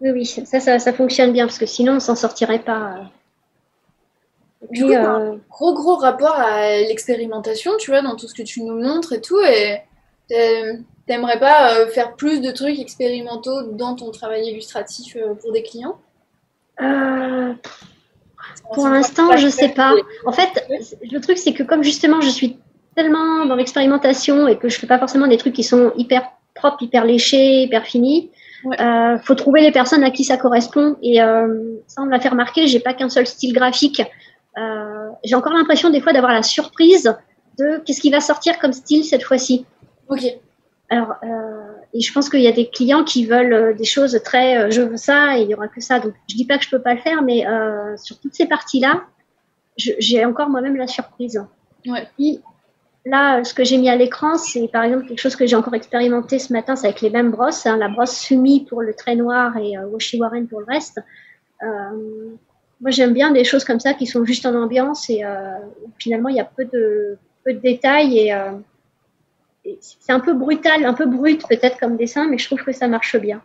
Oui, oui, ça, ça, fonctionne bien parce que sinon on s'en sortirait pas. Du coup, un gros gros rapport à l'expérimentation, tu vois, dans tout ce que tu nous montres et tout. Et t'aimerais pas euh, faire plus de trucs expérimentaux dans ton travail illustratif pour des clients? Pour l'instant, je sais pas. En fait, le truc, c'est que comme justement, je suis tellement dans l'expérimentation et que je fais pas forcément des trucs qui sont hyper propres, hyper léchés, hyper finis, euh, faut trouver les personnes à qui ça correspond. Et euh, ça, on me l'a fait remarquer, j'ai pas qu'un seul style graphique. Euh, j'ai encore l'impression des fois d'avoir la surprise de qu'est-ce qui va sortir comme style cette fois-ci. Ok. Alors, euh, et je pense qu'il y a des clients qui veulent euh, des choses très euh, je veux ça et il y aura que ça. Donc, je dis pas que je peux pas le faire, mais sur toutes ces parties-là, j'ai encore moi-même la surprise. Ouais. là, ce que j'ai mis à l'écran, c'est par exemple quelque chose que j'ai encore expérimenté ce matin, c'est avec les mêmes brosses, hein, la brosse Sumi pour le trait noir et Washi Warren pour le reste. moi, j'aime bien des choses comme ça qui sont juste en ambiance et finalement, il y a peu de, peu de détails et c'est un peu brutal, un peu brut peut-être comme dessin, mais je trouve que ça marche bien.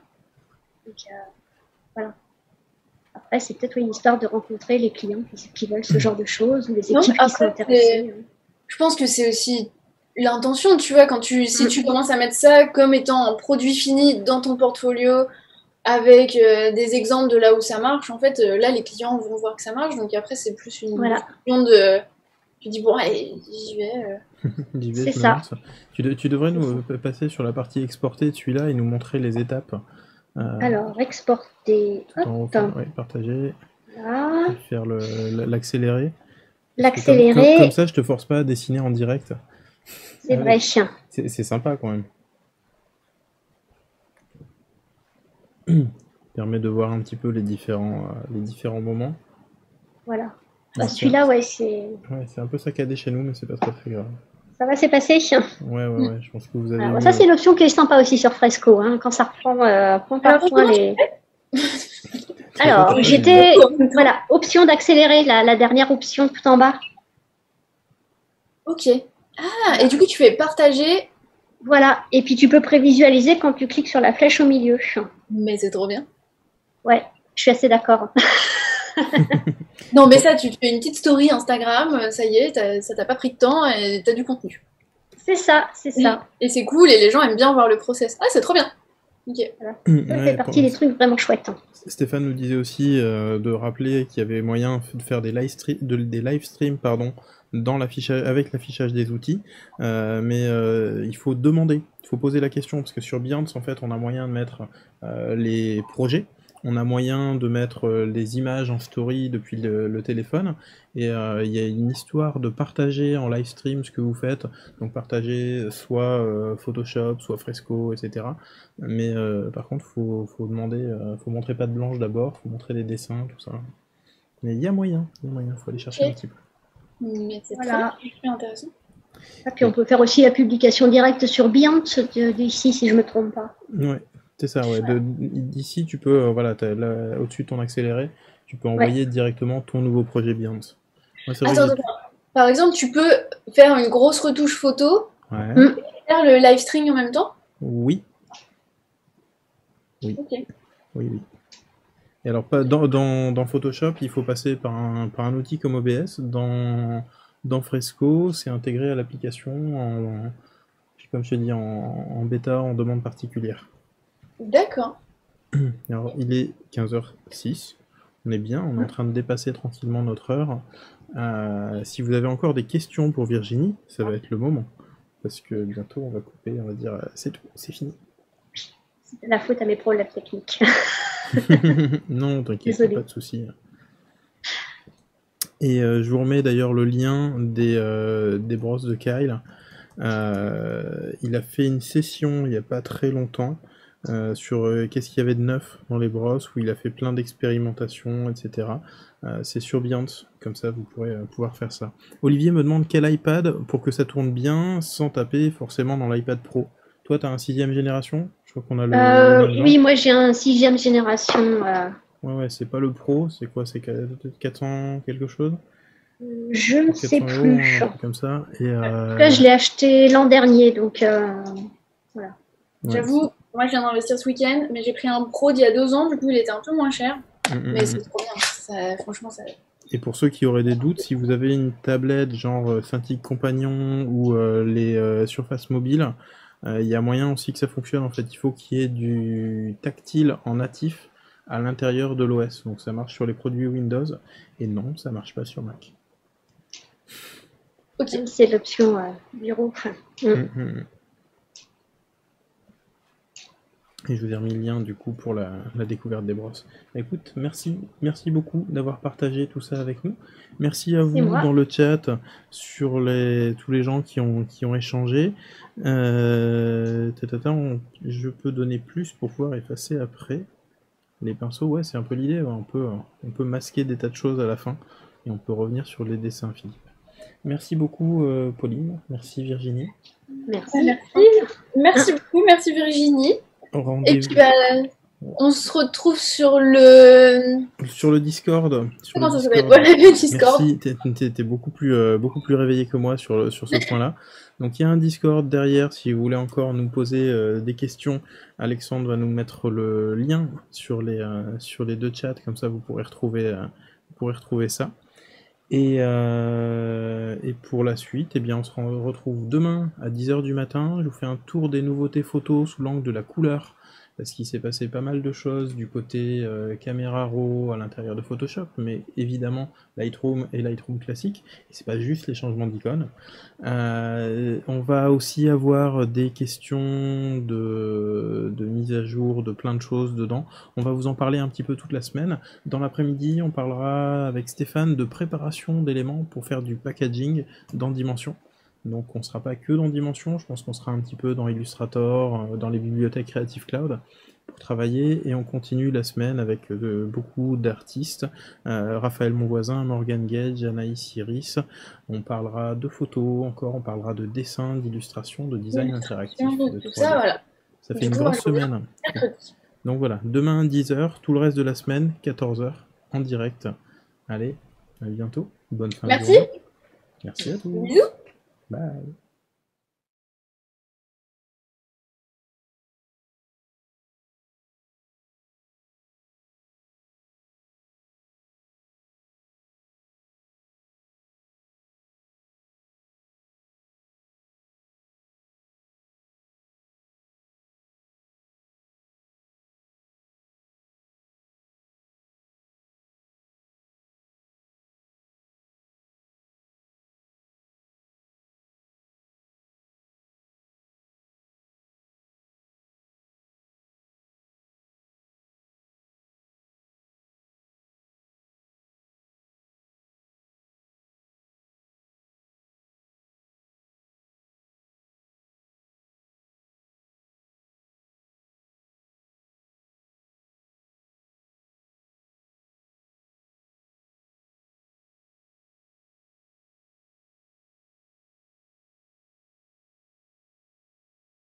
Donc, euh, voilà. Après, c'est peut-être une histoire de rencontrer les clients qui, veulent ce genre de choses ou les équipes qui sont intéressées. Je pense que c'est aussi l'intention, tu vois, quand tu, si tu commences à mettre ça comme étant un produit fini dans ton portfolio, avec euh, des exemples de là où ça marche, en fait, euh, là, les clients vont voir que ça marche. Donc après, c'est plus une question de tu dis, bon, allez, j'y vais. Euh. c'est ça. Tu, devrais nous euh, passer sur la partie exporter celui-là et nous montrer les étapes. Euh, Alors, exporter. partager. Faire l'accélérer. L'accélérer. Comme, ça, je te force pas à dessiner en direct. C'est vrai, chien. C'est sympa quand même. Permet de voir un petit peu les différents, les différents moments. Voilà. Bah, celui-là, ouais, c'est. Ouais, c'est un peu saccadé chez nous, mais c'est pas très, très grave. Ça va, c'est passé Ouais, ouais, ouais, je pense que vous avez. ça, c'est l'option qui est sympa aussi sur Fresco, hein, quand ça reprend euh, point par point les. Alors, j'étais. Voilà, option d'accélérer, la, la, dernière option tout en bas. Ok. Ah, et du coup, tu fais partager. Voilà, et puis tu peux prévisualiser quand tu cliques sur la flèche au milieu. Mais c'est trop bien. Ouais, je suis assez d'accord. non, mais ça, tu fais une petite story Instagram, euh, ça y est, ça t'a pas pris de temps et t'as du contenu. C'est ça, c'est ça. Et c'est cool, et les gens aiment bien voir le process. Ah, c'est trop bien. Ok. Ça fait partie des trucs vraiment chouettes. Hein. Stéphane nous disait aussi euh, de rappeler qu'il y avait moyen de faire des live, de, des live streams pardon, dans l'affichage, avec l'affichage des outils, euh, mais euh, il faut demander, il faut poser la question, parce que sur Behance, en fait, on a moyen de mettre les projets, on a moyen de mettre euh, les images en story depuis le, téléphone. Et euh, il y a une histoire de partager en live stream ce que vous faites. Donc partager soit euh, Photoshop soit Fresco etc mais par contre faut, faut demander faut montrer pas de blanche d'abord. Faut montrer les dessins tout ça. Mais il y a moyen. Il y a moyen. Faut aller chercher un petit peu. Mais c'est voilà. très intéressant. Et puis on peut faire aussi la publication directe sur Behance d'ici si je me trompe pas. Ouais c'est ça, ouais. D'ici, tu peux, euh, voilà, au-dessus de ton accéléré, tu peux envoyer directement ton nouveau projet Behance. Par exemple, tu peux faire une grosse retouche photo ouais. et faire le live stream en même temps? Oui. Oui. Oui, oui. Et alors, dans, dans, dans, Photoshop, il faut passer par un, par un outil comme OBS. Dans, dans Fresco, c'est intégré à l'application en, comme je te dis, en, en bêta, en demande particulière. D'accord. Alors, il est 15h06. On est bien, on est en train de dépasser tranquillement notre heure. Euh, si vous avez encore des questions pour Virginie, ça va être le moment. Parce que bientôt, on va couper, on va dire euh, c'est tout, c'est fini. C'est la faute à mes problèmes techniques. non, t'inquiète, pas de souci. Et euh, je vous remets d'ailleurs le lien des, des brosses de Kyle. il a fait une session il n'y a pas très longtemps euh, sur euh, qu'est-ce qu'il y avait de neuf dans les brosses, où il a fait plein d'expérimentations, etc. Euh, c'est sur Behance, comme ça vous pourrez pouvoir faire ça. Olivier me demande quel iPad pour que ça tourne bien sans taper forcément dans l'iPad Pro. Toi, tu as un sixième génération? Je crois qu'on a le. oui, moi j'ai un sixième génération. Ouais, ouais, c'est pas le Pro, c'est quoi? C'est 400 quelque chose? Je ne sais plus. comme ça. Et, Là, je l'ai acheté l'an dernier, donc voilà. J'avoue, moi, je viens d'investir ce week-end, mais j'ai pris un pro d'il y a deux ans, du coup, il était un peu moins cher. Mm, mm, mais mm. c'est trop bien. franchement, ça. Et pour ceux qui auraient des doutes, si vous avez une tablette genre euh, Cintiq Compagnon ou euh, les euh, surfaces mobiles, il y a moyen aussi que ça fonctionne. En fait, il faut qu'il y ait du tactile en natif à l'intérieur de l'OS. Donc ça marche sur les produits Windows. Et non, ça marche pas sur Mac. Ok, c'est l'option bureau. Et je vous ai remis le lien du coup pour la, découverte des brosses. Écoute, merci, merci beaucoup d'avoir partagé tout ça avec nous. Merci à vous dans le chat sur les, tous les gens qui ont, qui ont échangé. Euh, je peux donner plus pour pouvoir effacer après. Les pinceaux, ouais, c'est un peu l'idée. On peut, on peut masquer des tas de choses à la fin et on peut revenir sur les dessins Philippe. Merci beaucoup, euh, Pauline. Merci, Virginie. Merci. Merci, merci beaucoup. Merci, Virginie. Et puis, bah, on se retrouve sur le. Sur le Discord. Sur Comment ça s'appelle le Discord. Merci, t'es beaucoup plus, euh, beaucoup plus réveillé que moi sur, sur ce point-là. Donc il y a un Discord derrière, si vous voulez encore nous poser euh, des questions, Alexandre va nous mettre le lien sur les, euh, sur les deux chats, comme ça vous pourrez retrouver, vous pourrez retrouver ça. Et, et, pour la suite, eh bien, on se retrouve demain à 10h du matin. Je vous fais un tour des nouveautés photos sous l'angle de la couleur parce qu'il s'est passé pas mal de choses du côté euh, caméra RAW à l'intérieur de Photoshop, mais évidemment Lightroom et Lightroom classique, et c'est pas juste les changements d'icônes. Euh, on va aussi avoir des questions de, de, mise à jour de plein de choses dedans. On va vous en parler un petit peu toute la semaine. Dans l'après-midi, on parlera avec Stéphane de préparation d'éléments pour faire du packaging dans Dimension. Donc on ne sera pas que dans Dimension, je pense qu'on sera un petit peu dans Illustrator, euh, dans les bibliothèques Creative Cloud pour travailler et on continue la semaine avec euh, beaucoup d'artistes, euh, Raphaël Monvoisin, Morgan Gage, Anaïs Iris, on parlera de photos encore, on parlera de dessin, d'illustration, de design interactif. tout ça, voilà. ça fait une grosse semaine. Donc voilà, demain 10h, tout le reste de la semaine, 14h, en direct. Allez, à bientôt, bonne fin Merci. de journée. Merci à tous. Bisous. Bye.